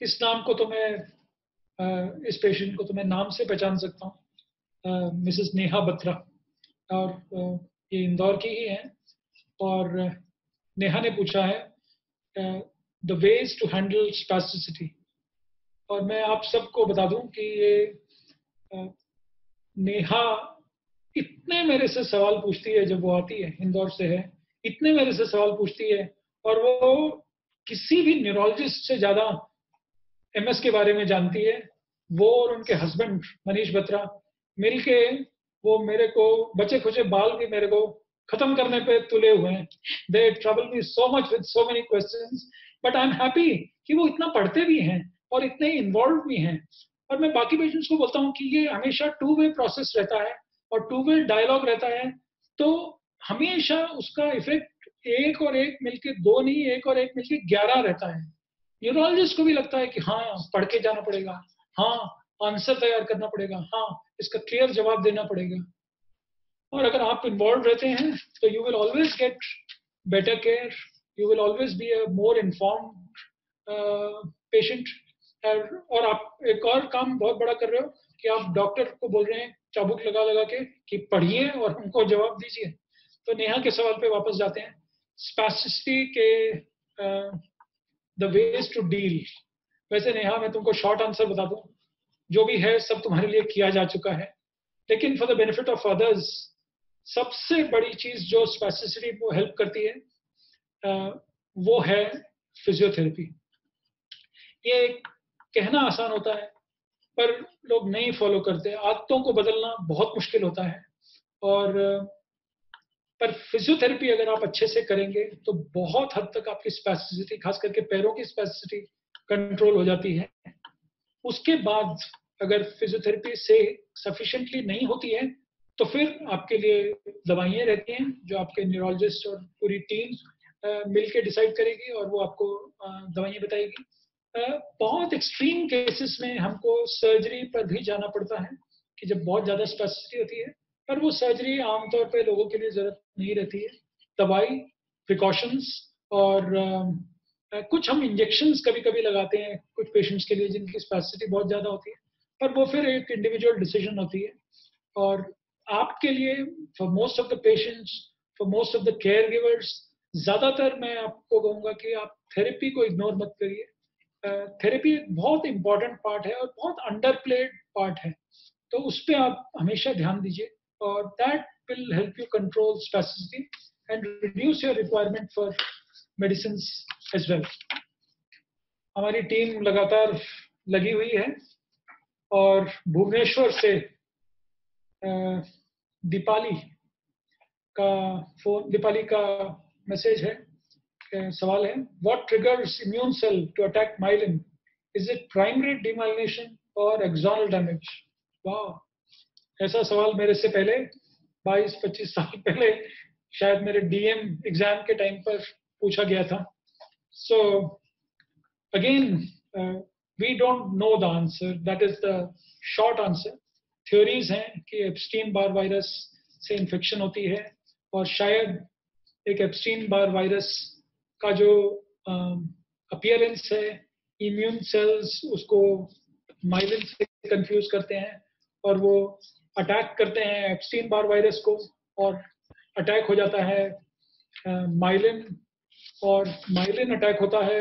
इस नाम को तो मैं इस पेशेंट को तो मैं नाम से पहचान सकता हूँ। मिसेस नेहा बत्रा और ये इंदौर की ही हैं। और नेहा ने पूछा है the ways to handle spasticity और मैं आप सबको बता दूँ कि ये नेहा इतने मेरे से सवाल पूछती है जब वो आती है, इंदौर से है, इतने मेरे से सवाल पूछती है। और वो किसी भी न्यूरोलॉजिस्ट से ज़्यादा एमएस के बारे में जानती है। वो और उनके हस्बैंड मनीष बत्रा, मिलके वो मेरे को बचे खुचे बाल भी मेरे को खत्म करने पे तुले हुए हैं। They trouble me so much with so many questions but I am happy कि वो इतना पढ़ते भी हैं और इतने इन्वॉल्व भी हैं। और मैं बाकी पेशेंट्स को बोलता हूँ कि ये हमेशा टू वे प्रोसेस रहता है और टू वे डायलॉग रहता है। तो हमेशा उसका इफ़ेक्ट एक और एक मिलके दो नहीं, एक और एक मिलके ग्यारह रहता है। न्यूरोलॉजिस्ट को भी लगता है कि हाँ पढ़ के जाना पड़ेगा। हाँ आंसर तैयार करना पड़ेगा। हाँ इसका क्लियर जवाब देना पड़ेगा। और अगर आप इन्वॉल्व रहते हैं तो you will always get better care you will always be a more inform patient और आप एक और काम बहुत बड़ा कर रहे हो कि आप डॉक्टर को बोल रहे हैं, चाबुक लगा लगा के कि पढ़िए और हमको जवाब दीजिए। तो नेहा के सवाल पे वापस जाते हैं। स्पेसिसिटी के द वेज टू डील वैसे नेहा, मैं तुमको शॉर्ट आंसर बता दूँ। जो भी है, सब तुम्हारे लिए किया जा चुका है। लेकिन for the benefit of others सबसे बड़ी चीज़ जो स्पेसिसिटी को हेल्प करती है वो है फिजियोथेरेपी ये कहना आसान होता है, पर लोग नहीं फॉलो करते। आदतों को बदलना बहुत मुश्किल होता है। और पर फिजियोथेरेपी अगर आप अच्छे से करेंगे तो बहुत हद तक आपकी स्पेसिसिटी खास करके पैरों की स्पेसिसिटी कंट्रोल हो जाती है। उसके बाद अगर फिजियोथेरेपी से सफिशिएंटली नहीं होती है तो फिर आपके लिए दवाइयाँ रहती हैं, जो आपके न्यूरोलॉजिस्ट और पूरी टीम मिलके डिसाइड करेगी और वो आपको दवाइयाँ बताएगी। बहुत एक्सट्रीम केसेस में हमको सर्जरी पर भी जाना पड़ता है, कि जब बहुत ज़्यादा स्पेसिसिटी होती है, पर वो सर्जरी आमतौर पे लोगों के लिए ज़रूरत नहीं रहती है। दवाई प्रिकॉशंस और आ, कुछ हम इंजेक्शंस कभी कभी लगाते हैं कुछ पेशेंट्स के लिए जिनकी स्पेसिसिटी बहुत ज़्यादा होती है पर वो फिर एक इंडिविजुअल डिसीज़न होती है। और आपके लिए for most of the patients for most of the caregivers ज़्यादातर मैं आपको कहूँगा कि आप थेरेपी को इग्नोर मत करिए। थेरेपी एक बहुत इंपॉर्टेंट पार्ट है और बहुत अंडर प्लेड पार्ट है। तो उस पर आप हमेशा ध्यान दीजिए और that will help you control spasticity and reduce your requirement for medicine as well हमारी टीम लगातार लगी हुई है और भुवनेश्वर से दीपाली का फ़ोन दीपाली का मैसेज है सवाल है what triggers immune cell to attack myelin is it primary demyelination or axonal damage? Wow. ऐसा सवाल मेरे से पहले 22-25 साल पहले शायद मेरे डीएम एग्ज़ाम के टाइम पर पूछा गया था। So again we don't know the answer that is the short answer theories हैं कि एप्स्टीन बार वायरस से इन्फेक्शन होती है और शायद एक एप्स्टीन बार वायरस का जो अपियरेंस है इम्यून सेल्स उसको माइलिन से कंफ्यूज करते हैं और वो अटैक करते हैं एप्स्टीन बार वायरस को और अटैक हो जाता है माइलिन और माइलिन अटैक होता है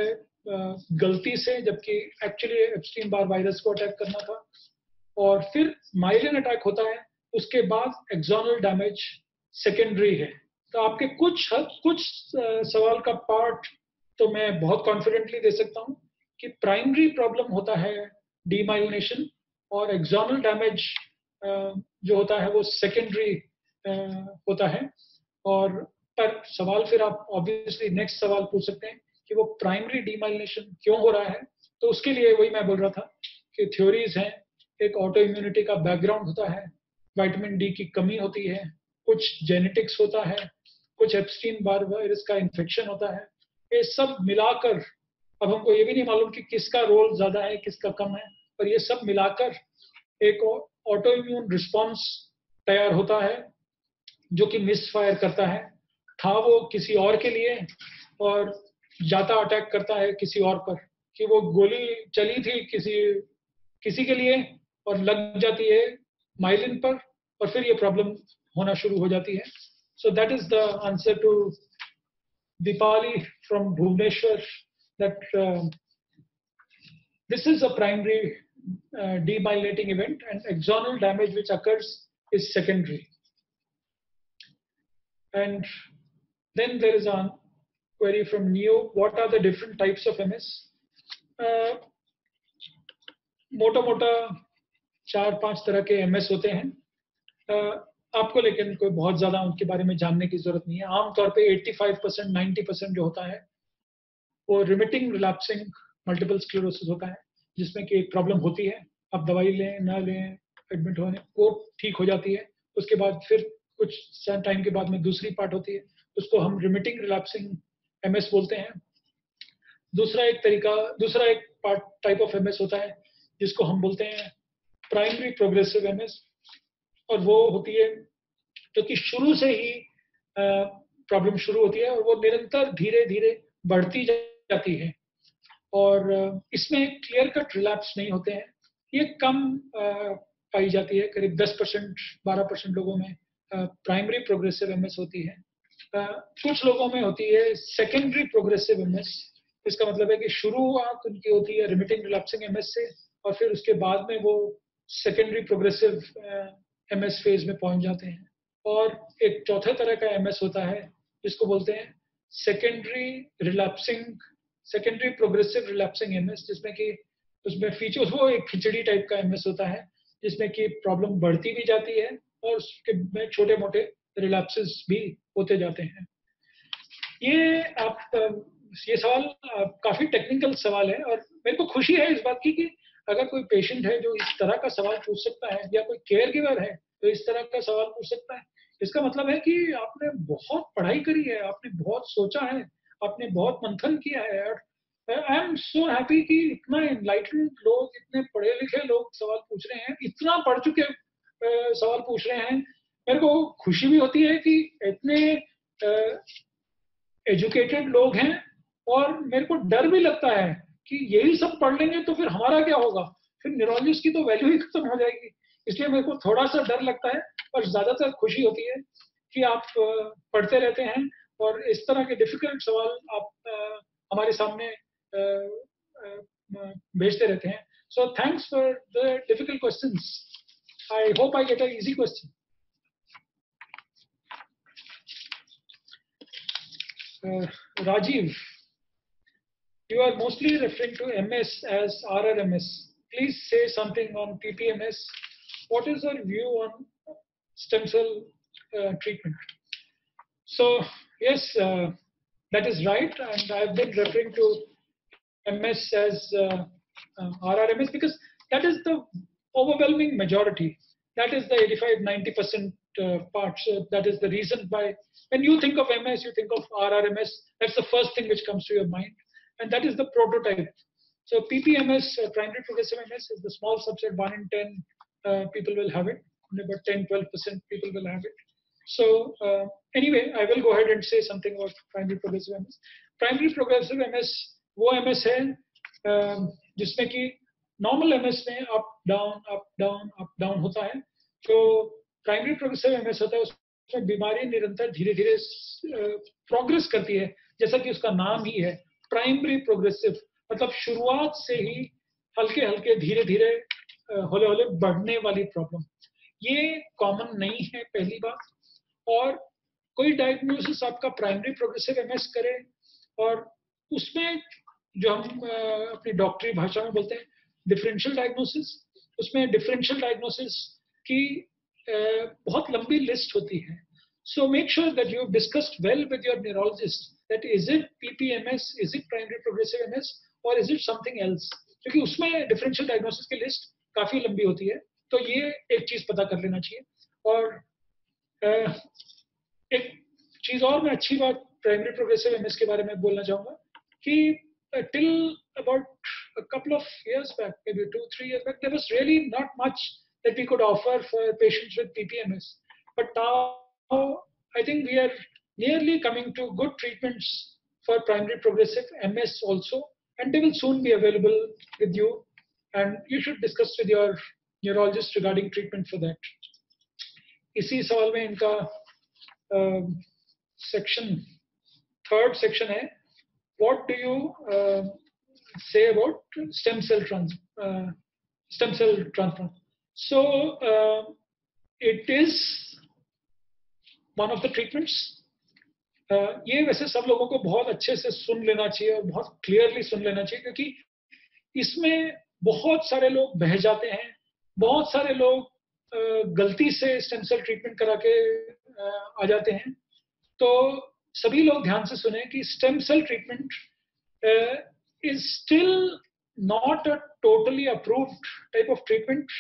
गलती से जबकि एक्चुअली एप्स्टीन बार वायरस को अटैक करना था। और फिर माइलिन अटैक होता है, उसके बाद एक्सोनल डैमेज सेकेंडरी है। तो आपके कुछ हद, कुछ सवाल का पार्ट तो मैं बहुत कॉन्फिडेंटली दे सकता हूँ कि प्राइमरी प्रॉब्लम होता है डीमाइलिनेशन और एक्सोनल डैमेज जो होता है वो सेकेंडरी होता है। और पर सवाल फिर आप ऑब्वियसली नेक्स्ट सवाल पूछ सकते हैं कि वो प्राइमरी डीमाइलिनेशन क्यों हो रहा है? तो उसके लिए वही मैं बोल रहा था कि थ्योरीज हैं। एक ऑटो इम्यूनिटी का बैकग्राउंड होता है विटामिन डी की कमी होती है, कुछ जेनेटिक्स होता है, कुछ एप्सटीन बार वायरस का इन्फेक्शन होता है। ये सब मिलाकर, अब हमको ये भी नहीं मालूम कि किसका रोल ज़्यादा है, किसका कम है, पर ये सब मिलाकर एक ऑटो इम्यून रिस्पॉन्स तैयार होता है, जो कि मिस फायर करता है। था वो किसी और के लिए और जाता अटैक करता है किसी और पर कि वो गोली चली थी किसी किसी के लिए और लग जाती है माइलिन पर और फिर ये प्रॉब्लम होना शुरू हो जाती है। So that is the answer to Deepali from Bhubaneswar that this is a primary uh, demyelinating event and axonal damage which occurs is secondary. And then there is a query from Neo, what are the different types of MS? Uh, मोटा मोटा चार पाँच तरह के MS होते हैं आपको लेकिन कोई बहुत ज़्यादा उनके बारे में जानने की ज़रूरत नहीं है आमतौर पे 85 परसेंट नाइन्टी परसेंट जो होता है वो रिमिटिंग रिलैप्सिंग मल्टीपल स्क्लेरोसिस होता है जिसमें कि प्रॉब्लम होती है, आप दवाई लें, ना लें एडमिट होने, वो ठीक हो जाती है। उसके बाद फिर कुछ टाइम के बाद में दूसरी पार्ट होती है। उसको हम रिमिटिंग रिलैप्सिंग एमएस बोलते हैं। दूसरा एक तरीका, दूसरा एक पार्ट टाइप ऑफ़ एमएस होता है, जिसको हम बोलते हैं प्राइमरी प्रोग्रेसिव एमएस और वो होती है जो कि शुरू से ही प्रॉब्लम शुरू होती है और वो निरंतर धीरे धीरे बढ़ती जाती है। और इसमें क्लियर कट रिलैप्स नहीं होते हैं। ये कम पाई जाती है, करीब 10 परसेंट, बारह परसेंट लोगों में प्राइमरी प्रोग्रेसिव एमएस होती है। कुछ लोगों में होती है सेकेंडरी प्रोग्रेसिव एमएस इसका मतलब है कि शुरुआत उनकी होती है रिमिटिंग रिलैप्सिंग एमएस से, और फिर उसके बाद में वो सेकेंडरी प्रोग्रेसिव एमएस फ़ेज़ में पहुँच जाते हैं। और एक चौथे तरह का एमएस होता है, जिसको बोलते हैं secondary relapsing secondary progressive relapsing MS जिसमें कि उसमें फीचर्स वो एक खिचड़ी टाइप का एमएस होता है, जिसमें कि प्रॉब्लम बढ़ती भी जाती है और उसके में छोटे मोटे रिलैप्सेस भी होते जाते हैं। ये आप, ये सवाल काफ़ी टेक्निकल सवाल है और मेरे को खुशी है इस बात की कि अगर कोई पेशेंट है जो इस तरह का सवाल पूछ सकता है या कोई केयर गिवर है तो इस तरह का सवाल पूछ सकता है, इसका मतलब है कि आपने बहुत पढ़ाई करी है, आपने बहुत सोचा है आपने बहुत मंथन किया है यार। आई एम सो हैप्पी कि इतना इनलाइटेंड लोग, इतने पढ़े लिखे लोग सवाल पूछ रहे हैं, इतना पढ़ चुके सवाल पूछ रहे हैं। मेरे को खुशी भी होती है कि इतने एजुकेटेड लोग हैं और मेरे को डर भी लगता है कि यही सब पढ़ लेंगे तो फिर हमारा क्या होगा? फिर न्यूरोलॉजिस्ट की तो वैल्यू ही खत्म हो जाएगी। इसलिए मेरे को थोड़ा सा डर लगता है और ज़्यादातर खुशी होती है कि आप पढ़ते रहते हैं। और इस तरह के डिफ़िकल्ट सवाल आप हमारे सामने भेजते रहते हैं so thanks for the difficult question I hope I get a easy question Rajeev You are mostly referring to MS as RRMS. Please say something on PPMS. What is your view on stem cell uh, treatment? So, yes, uh, that is right. And I've been referring to MS as uh, uh, RRMS because that is the overwhelming majority. That is the 85 90% uh, part. So that is the reason why when you think of MS, you think of RRMS. That's the first thing which comes to your mind, and that is the prototype. So PPMS, uh, primary progressive MS, is the small subset. One in ten uh, people will have it. Only about 10, 12 percent people will have it. So uh, anyway, I will go ahead and say something about primary progressive MS. Primary progressive MS वो MS है uh, जिसमें कि normal MS में up down up down up down होता है। तो primary progressive MS होता है उसमें बीमारी निरंतर धीरे धीरे प्रोग्रेस करती है जैसा कि उसका नाम ही है प्राइमरी प्रोग्रेसिव मतलब शुरुआत से ही हल्के हल्के धीरे धीरे होले होले बढ़ने वाली प्रॉब्लम ये कॉमन नहीं है पहली बात। और कोई डायग्नोसिस आपका प्राइमरी प्रोग्रेसिव एमएस करे और उसमें जो हम अपनी डॉक्टरी भाषा में बोलते हैं डिफरेंशियल डायग्नोसिस उसमें डिफरेंशियल डायग्नोसिस की बहुत लंबी लिस्ट होती है। So make sure that you discussed well with your neurologist that is it PPMS is it primary progressive MS और इज़ इट समथिंग एल्स क्योंकि उसमें डिफरेंशियल डायग्नोसिस की लिस्ट काफ़ी लंबी होती है तो ये एक चीज़ पता कर लेना चाहिए। और एक चीज़ और मैं अच्छी बात प्राइमरी प्रोग्रेसिव एमएस के बारे में बोलना चाहूँगा कि till about couple of years back maybe two three years back there was really not much that we could offer for patients with PPMS but now I think we are nearly coming to good treatments for primary progressive M S also and they will soon be available with you and you should discuss with your neurologist regarding treatment for that इसी सवाल में इनका section third section है what do you say about stem cell trans uh, stem cell it is one of the treatments. Uh, ये वैसे सब लोगों को बहुत अच्छे से सुन लेना चाहिए और बहुत क्लियरली सुन लेना चाहिए क्योंकि इसमें बहुत सारे लोग बह जाते हैं बहुत सारे लोग गलती से स्टेम सेल ट्रीटमेंट करा के आ जाते हैं। तो सभी लोग ध्यान से सुने कि stem cell treatment is still not a totally approved type of treatment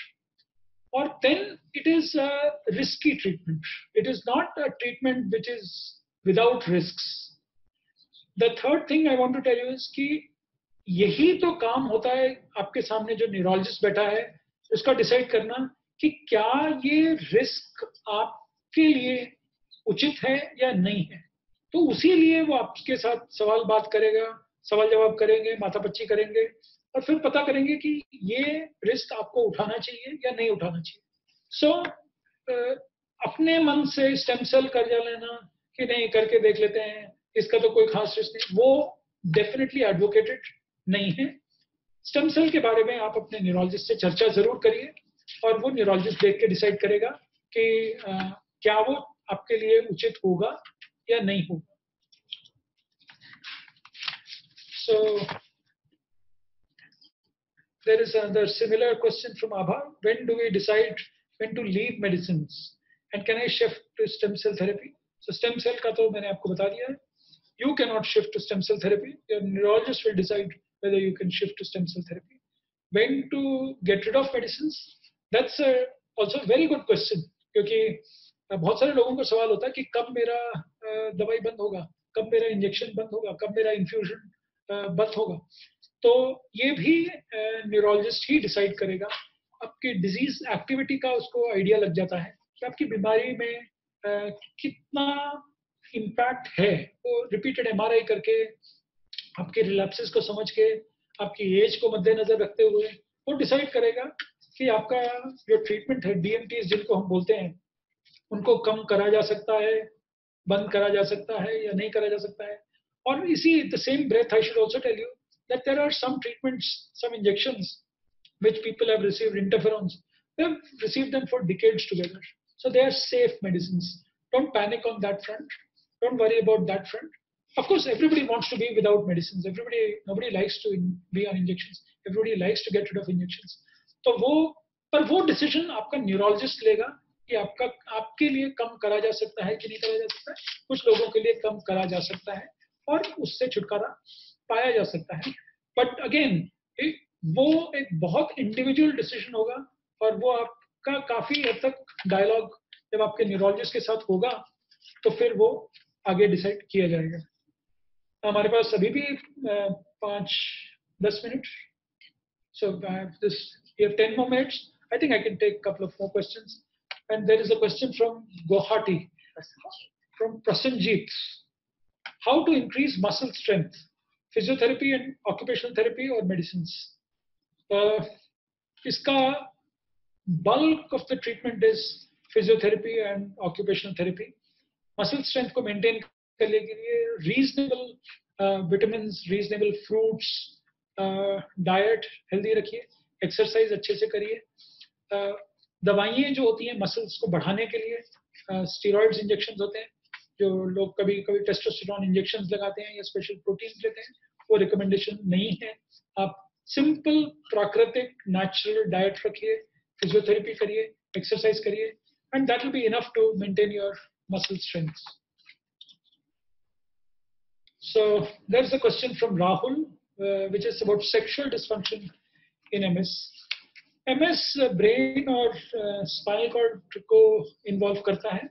और then it is a risky treatment it is not a treatment which is without risk the third thing I want to tell you is कि यही तो काम होता है आपके सामने जो न्यूरोलॉजिस्ट बैठा है, उसका डिसाइड करना कि क्या ये रिस्क आपके लिए उचित है या नहीं है? तो उसी लिए वो आपके साथ सवाल बात करेगा सवाल जवाब करेंगे माथापच्ची करेंगे और फिर पता करेंगे कि ये रिस्क आपको उठाना चाहिए या नहीं उठाना चाहिए। सो so, अपने मन से स्टेम सेल कर जा लेना कि नहीं करके देख लेते हैं इसका तो कोई खास रिस्क नहीं वो डेफिनेटली एडवोकेटेड नहीं है। स्टेम सेल के बारे में आप अपने न्यूरोलॉजिस्ट से चर्चा ज़रूर करिए। और वो न्यूरोलॉजिस्ट देख के डिसाइड करेगा कि क्या वो आपके लिए उचित होगा या नहीं होगा। So there is other similar question from Abha when do we decide when to leave medicine and can I shift to stem cell therapy so stem cell का तो मैंने आपको बता दिया है। You can not shift to stem cell therapy neurologist will decide whether you can shift to stem cell therapy. When to get rid of medicines? Also a very good question. क्योंकि बहुत सारे लोगों को सवाल होता है कि कब मेरा दवाई बंद होगा, कब मेरा इंजेक्शन बंद होगा, कब मेरा इन्फ्यूजन बंद होगा तो ये भी न्यूरोलॉजिस्ट ही डिसाइड करेगा, आपकी डिज़ीज़ एक्टिविटी का उसको आइडिया लग जाता है कि आपकी बीमारी में कितना इम्पैक्ट है, वो रिपीटेड एम करके, आपके रिलैप्सेस को समझ के, आपकी एज को मद्देनजर रखते हुए, वो डिसाइड करेगा कि आपका जो ट्रीटमेंट है डीएमटी जिनको हम बोलते हैं उनको कम करा जा सकता है बंद करा जा सकता है या नहीं करा जा सकता है you see, the same breath, I should also tell you that there are some treatments, some injections, which people have received interferons. They've received them for decades together. So they are safe medicines. Don't panic on that front. Don't worry about that front. Of course, everybody wants to be without medicines. Everybody, nobody likes to be on injections. Everybody likes to get rid of injections. तो वो, पर वो decision आपका neurologist लेगा कि आपका, आपके लिए कम करा जा सकता है कि नहीं करा जा सकता है। कुछ लोगों के लिए कम करा जा सकता है और उससे छुटकारा पाया जा सकता है। बट अगेन वो एक बहुत इंडिविजुअल डिसीज़न होगा और वो आपका काफ़ी हद तक डायलॉग जब आपके न्यूरोलॉजिस्ट के साथ होगा तो फिर वो आगे डिसाइड किया जाएगा। हमारे पास अभी भी पाँच, दस minute so this you have 10 more minutes i think i can take a couple of more questions and there is a question from guwahati from prasanjit how to increase muscle strength physiotherapy and occupational therapy or medicines uh, iska bulk of the treatment is physiotherapy and occupational therapy muscle strength को maintain करने के लिए reasonable vitamin reasonable fruits diet healthy रखिए exercise अच्छे से करिए। दवाइयाँ जो होती हैं मसल्स को बढ़ाने के लिए स्टीरोइड्स इंजेक्शन होते हैं जो लोग कभी कभी टेस्टोस्टेरॉन इंजेक्शन लगाते हैं या स्पेशल प्रोटीन लेते हैं वो रिकमेंडेशन नहीं है। आप सिंपल प्राकृतिक नेचुरल डाइट रखिए फिजियोथेरेपी करिए एक्सरसाइज करिए and that will be enough to maintain your muscle strength So there's a question from Rahul, uh, which is about sexual dysfunction. In MS. MS brain और spinal cord को involve करता है।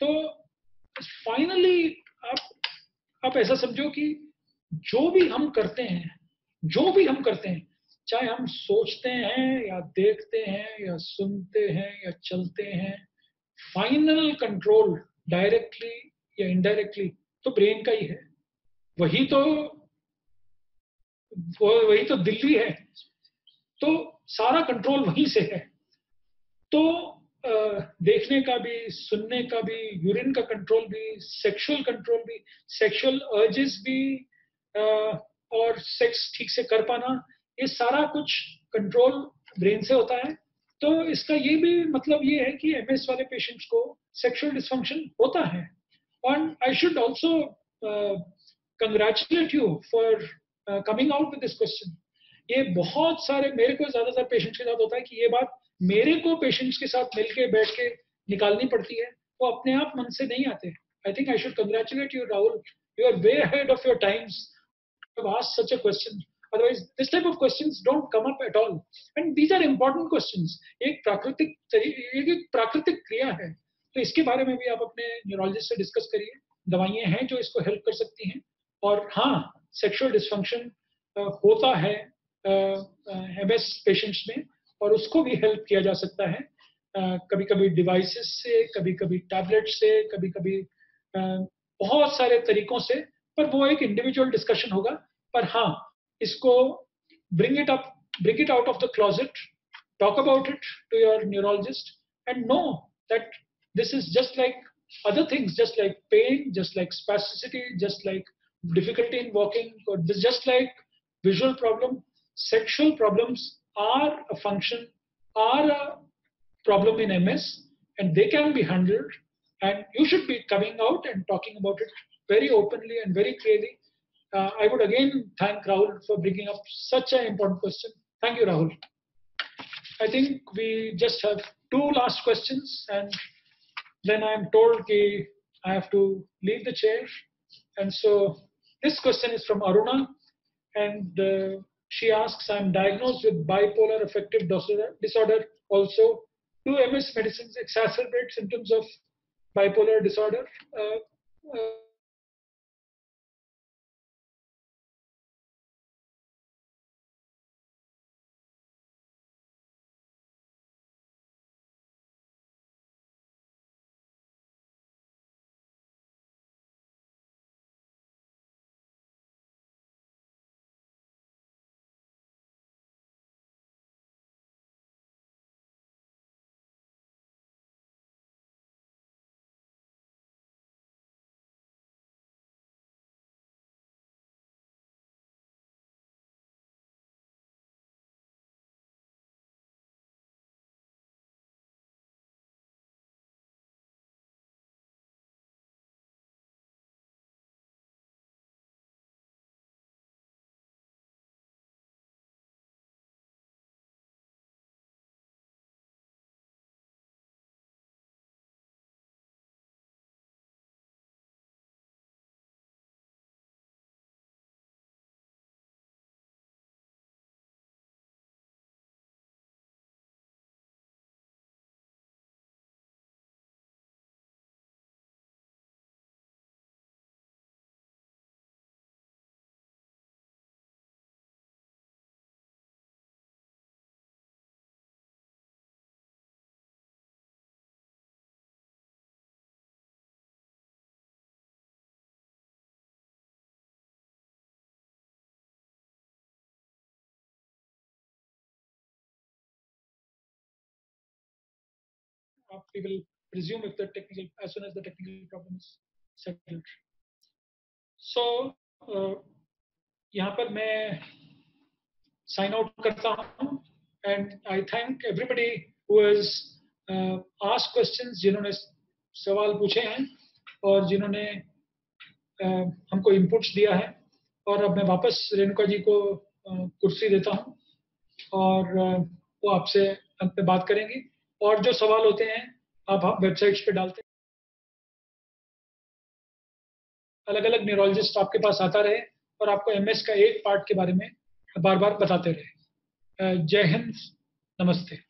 तो finally आप आप ऐसा समझो कि जो भी हम करते हैं, जो भी हम करते हैं, चाहे हम सोचते हैं या देखते हैं या सुनते हैं या चलते हैं फाइनल कंट्रोल डायरेक्टली या इनडायरेक्टली तो ब्रेन का ही है। वही तो वही तो दिल्ली है। तो सारा कंट्रोल वहीं से है। तो देखने का भी, सुनने का भी यूरिन का कंट्रोल भी सेक्सुअल कंट्रोल भी सेक्सुअल अर्जेस भी और सेक्स ठीक से कर पाना, ये सारा कुछ कंट्रोल ब्रेन से होता है। तो इसका ये भी मतलब ये है कि एमएस वाले पेशेंट्स को सेक्सुअल डिस्फंक्शन होता है। और I should also congratulate you for coming out with this question ये बहुत सारे, मेरे को ज़्यादातर पेशेंट्स के साथ होता है कि ये बात मेरे को पेशेंट्स के साथ मिलके बैठ के निकालनी पड़ती है, वो अपने आप मन से नहीं आते। I think I should congratulate you Rahul you are way head of your times asked such a question. Otherwise, this type of questions don't come up at all. And these are important questions. एक प्राकृतिक एक प्राकृतिक क्रिया है। तो इसके बारे में भी आप अपने न्यूरोलॉजिस्ट से डिस्कस करिए। दवाइयाँ हैं जो इसको हेल्प कर सकती हैं। और हाँ सेक्सुअल डिस्फंक्शन होता है। एमएस पेशेंट्स में और उसको भी हेल्प किया जा सकता है। कभी कभी डिवाइसेस से कभी कभी टैबलेट से कभी कभी बहुत सारे तरीकों से, पर वो एक इंडिविजुअल डिस्कशन होगा। पर हाँ इसको bring it up bring it out of the closet talk about it to your neurologist and know that this is just like other things just like pain just like spasticity just like difficulty in walking just like visual problem sexual problems are a function, are a problem in MS, and they can be handled. And you should be coming out and talking about it very openly and very clearly. Uh, I would again thank Rahul for bringing up such an important question. Thank you, Rahul. I think we just have two last questions, and then I'm told that I have to leave the chair. And so this question is from Aruna, and uh, she asks, I'm diagnosed with bipolar affective disorder also. Do MS medicines exacerbate symptoms of bipolar disorder? Uh, uh, we will resume if the technical as soon as the technical problem is settled. So uh, यहाँ पर मैं sign out करता हूँ and I thank everybody who has uh, asked questions जिन्होंने सवाल पूछे हैं और जिन्होंने uh, हमको इनपुट्स दिया है और अब मैं वापस रेणुका जी को uh, कुर्सी देता हूँ और uh, वो आपसे अंत में बात करेंगी और जो सवाल होते हैं आप वेबसाइट्स पे डालते हैं। अलग अलग न्यूरोलॉजिस्ट आपके पास आता रहे और आपको एमएस का एक पार्ट के बारे में बार बार बताते रहे। जय हिंद नमस्ते।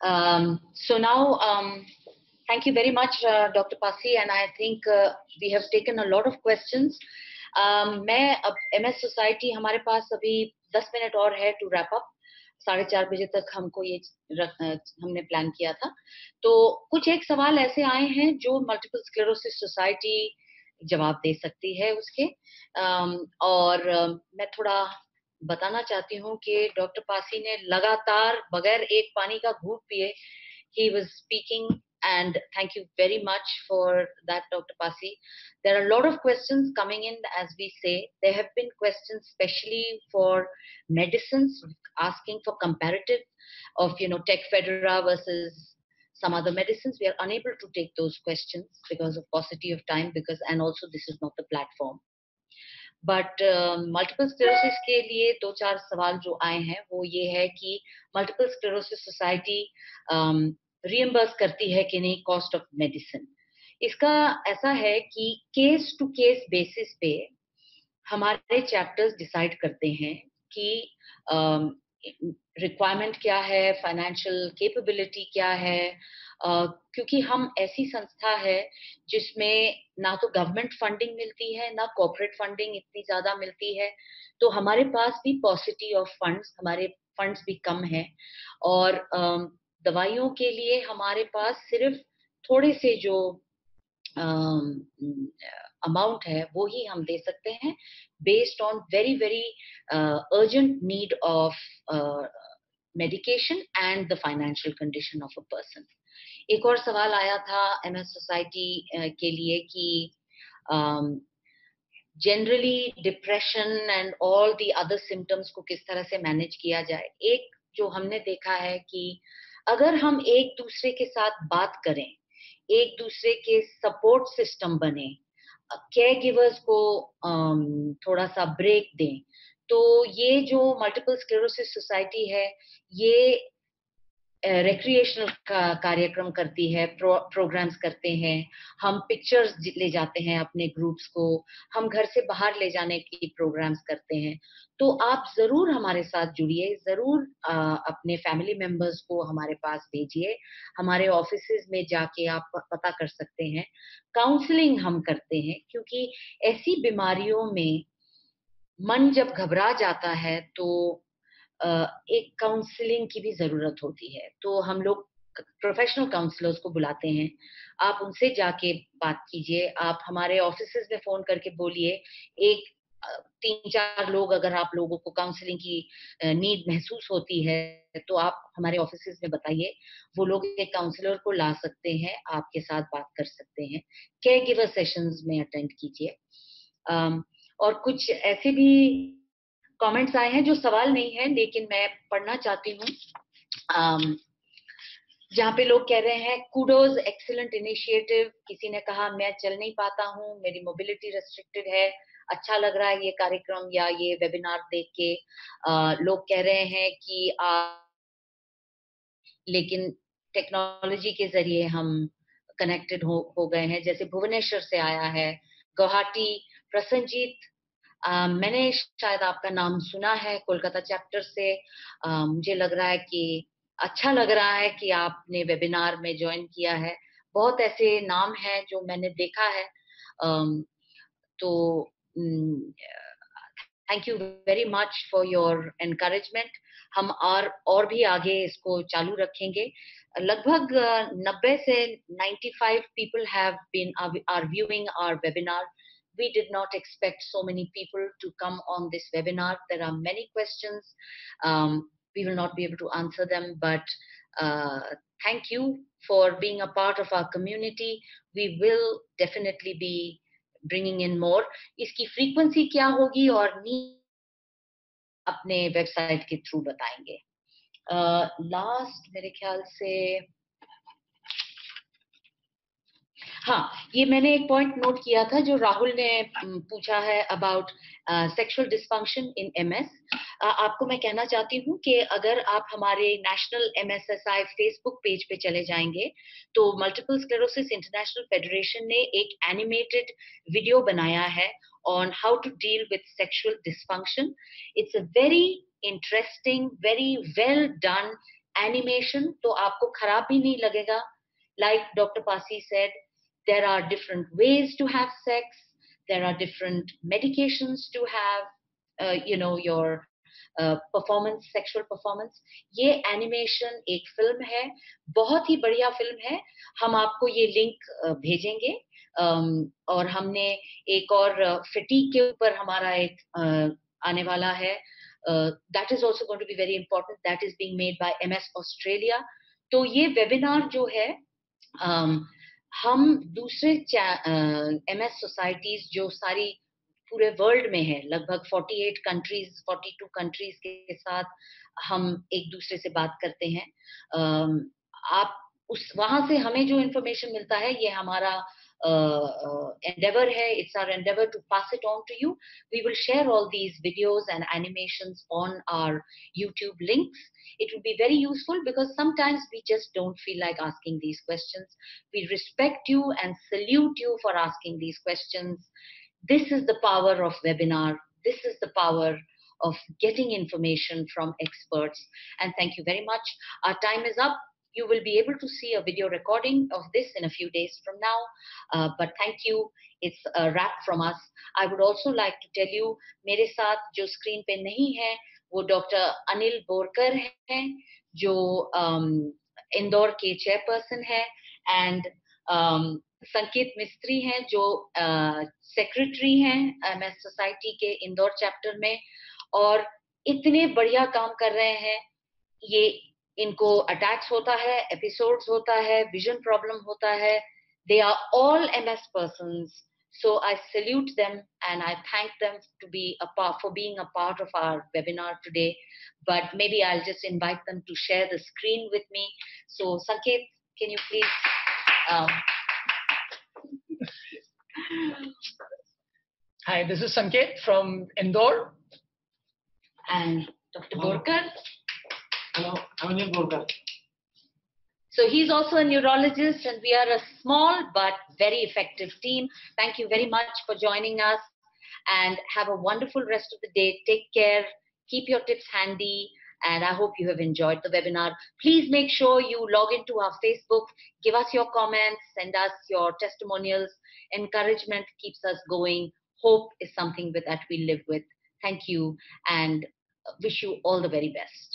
Um, so now, um, thank you very much, uh, Dr. Pasi, and I think uh, we have taken a lot of questions. Um, मैं अब एम एस सोसाइटी हमारे पास अभी 10 मिनट और है टू रैप अप साढ़े चार बजे तक हमको ये रख, हमने प्लान किया था तो कुछ एक सवाल ऐसे आए हैं जो मल्टीपल स्क्लेरोसिस सोसाइटी जवाब दे सकती है उसके और मैं थोड़ा बताना चाहती हूँ कि डॉक्टर पासी ने लगातार बगैर एक पानी का घूट पिए ही was speaking and thank you very much for that dr pasi there are a lot of questions coming in as we say there have been questions especially for medicines asking for comparative of you know tech federa versus some other medicines we are unable to take those questions because of paucity of time because and also this is not the platform but multiple sclerosis के लिए दो चार सवाल जो आए हैं वो ये है कि मल्टीपल स्क्लेरोसिस सोसाइटी रियम्बर्स करती है कि नहीं कॉस्ट ऑफ़ मेडिसिन इसका ऐसा है कि केस टू केस बेसिस पे हमारे चैप्टर्स डिसाइड करते हैं कि रिक्वायरमेंट um, क्या है फाइनेंशियल कैपेबिलिटी क्या है Uh, क्योंकि हम ऐसी संस्था है जिसमें ना तो गवर्नमेंट फंडिंग मिलती है ना कॉर्पोरेट फंडिंग इतनी ज़्यादा मिलती है तो हमारे पास भी पॉसिटी ऑफ़ फंड्स हमारे फंड्स भी कम है और uh, दवाइयों के लिए हमारे पास सिर्फ़ थोड़े से जो अमाउंट uh, है वो ही हम दे सकते हैं based on very very urgent need of medication and the financial condition of a person एक और सवाल आया था एम एस सोसाइटी के लिए कि generally depression and all the other symptoms को किस तरह से मैनेज किया जाए? एक जो हमने देखा है कि अगर हम एक दूसरे के साथ बात करें, एक दूसरे के सपोर्ट सिस्टम बने केयर गिवर्स को थोड़ा सा ब्रेक दें तो ये जो मल्टीपल स्क्लेरोसिस सोसाइटी है, ये रिक्रिएशनल का कार्यक्रम करती है प्रो, प्रोग्राम्स करते हैं। हम पिक्चर्स ले जाते हैं अपने ग्रुप्स को। हम घर से बाहर ले जाने की प्रोग्राम्स करते हैं। तो आप ज़रूर हमारे साथ जुड़िए ज़रूर आ, अपने फैमिली मेंबर्स को हमारे पास भेजिए। हमारे ऑफ़िस में जाके आप पता कर सकते हैं। काउंसलिंग हम करते हैं क्योंकि ऐसी बीमारियों में मन जब घबरा जाता है तो एक काउंसलिंग की भी ज़रूरत होती है। तो हम लोग प्रोफेशनल काउंसलर्स को बुलाते हैं। आप उनसे जाके बात कीजिए। आप हमारे ऑफ़िस में फ़ोन करके बोलिए। एक तीन चार लोग अगर आप लोगों को काउंसलिंग की नीड महसूस होती है तो आप हमारे ऑफ़िस में बताइए। वो लोग एक काउंसलर को ला सकते हैं, आपके साथ बात कर सकते हैं। केयर गिवर सेशंस में अटेंड कीजिए। और कुछ ऐसे भी कमेंट्स आए हैं जो सवाल नहीं है लेकिन मैं पढ़ना चाहती हूँ। जहाँ पे लोग कह रहे हैं कूडोज एक्सीलेंट इनिशिएटिव किसी ने कहा मैं चल नहीं पाता हूँ मेरी मोबिलिटी रेस्ट्रिक्टेड है अच्छा लग रहा है ये कार्यक्रम या ये वेबिनार देख के। लोग कह रहे हैं कि आ, लेकिन टेक्नोलॉजी के ज़रिए हम कनेक्टेड हो हो गए हैं। जैसे भुवनेश्वर से आया है गुवाहाटी प्रसन्नजीत मैंने शायद आपका नाम सुना है कोलकाता चैप्टर से। uh, मुझे लग रहा है कि अच्छा लग रहा है कि आपने वेबिनार में ज्वाइन किया है। बहुत ऐसे नाम हैं जो मैंने देखा है। um, तो thank you very much for your encouragement हम और और भी आगे इसको चालू रखेंगे। लगभग नब्बे से 95 people have been are viewing our webinar we did not expect so many people to come on this webinar. There are many questions. Um, we will not be able to answer them, but uh, thank you for being a part of our community. We will definitely be bringing in more. इसकी frequency क्या होगी और नी अपने website के through बताएंगे last uh, मेरे ख्याल से हाँ ये मैंने एक पॉइंट नोट किया था जो राहुल ने पूछा है about sexual dysfunction in MS आपको मैं कहना चाहती हूँ कि अगर आप हमारे नेशनल एमएसएसआई फेसबुक पेज पे चले जाएँगे तो मल्टीपल स्क्लेरोसिस इंटरनेशनल फेडरेशन ने एक एनिमेटेड वीडियो बनाया है on how to deal with sexual dysfunction it's a very interesting very well done animation तो आपको खराब भी नहीं लगेगा? Like Dr. Pasi said, there are different ways to have sex there are different medications to have uh, you know your uh, performance sexual performance ये animation एक film है बहुत ही बढ़िया फिल्म है हम आपको ये लिंक uh, भेजेंगे um, और हमने एक और फिटीक uh, के ऊपर हमारा एक uh, आने वाला है that is also going to be very important that is being made by MS Australia तो ये वेबिनार जो है um, हम दूसरे एम एस सोसाइटीज जो सारी पूरे वर्ल्ड में है, लगभग 48 कंट्रीज़ 42 कंट्रीज़ के साथ हम एक दूसरे से बात करते हैं। आप उस, वहाँ से हमें जो इंफॉर्मेशन मिलता है, ये हमारा Uh, uh, endeavor hai it's our endeavor to pass it on to you we will share all these videos and animations on our youtube links it would be very useful because sometimes we just don't feel like asking these questions. We respect you and salute you for asking these questions. This is the power of webinar. This is the power of getting information from experts. And thank you very much. Our time is up. You will be able to see a video recording of this in a few days from now. Uh, but thank you. It's a wrap from us. I would also like to tell you, मेरे साथ जो screen पे नहीं है, वो doctor Anil Borkar हैं जो इंदौर के चेयरपर्सन है एंड संकेत मिस्त्री हैं जो सेक्रेटरी uh, हैं एम एस सोसाइटी के इंदौर चैप्टर में और इतने बढ़िया काम कर रहे हैं ये इनको अटैक्स होता है एपिसोड्स होता है विजन प्रॉब्लम होता है they are all M S person So I salute them and I thank them to be a part, for being a part of our webinar today. But maybe I'll just invite them to share the screen with me. So Sanket, can you please? Um... Hi, this is Sanket from Indore. And Dr. Borkar. So he's also a neurologist and we are a small but very effective team. Thank you very much for joining us and have a wonderful rest of the day. Take care. Keep your tips handy and I hope you have enjoyed the webinar. Please make sure you log into our Facebook, give us your comments, send us your testimonials. Encouragement keeps us going. Hope is something with that we live with. Thank you and wish you all the very best.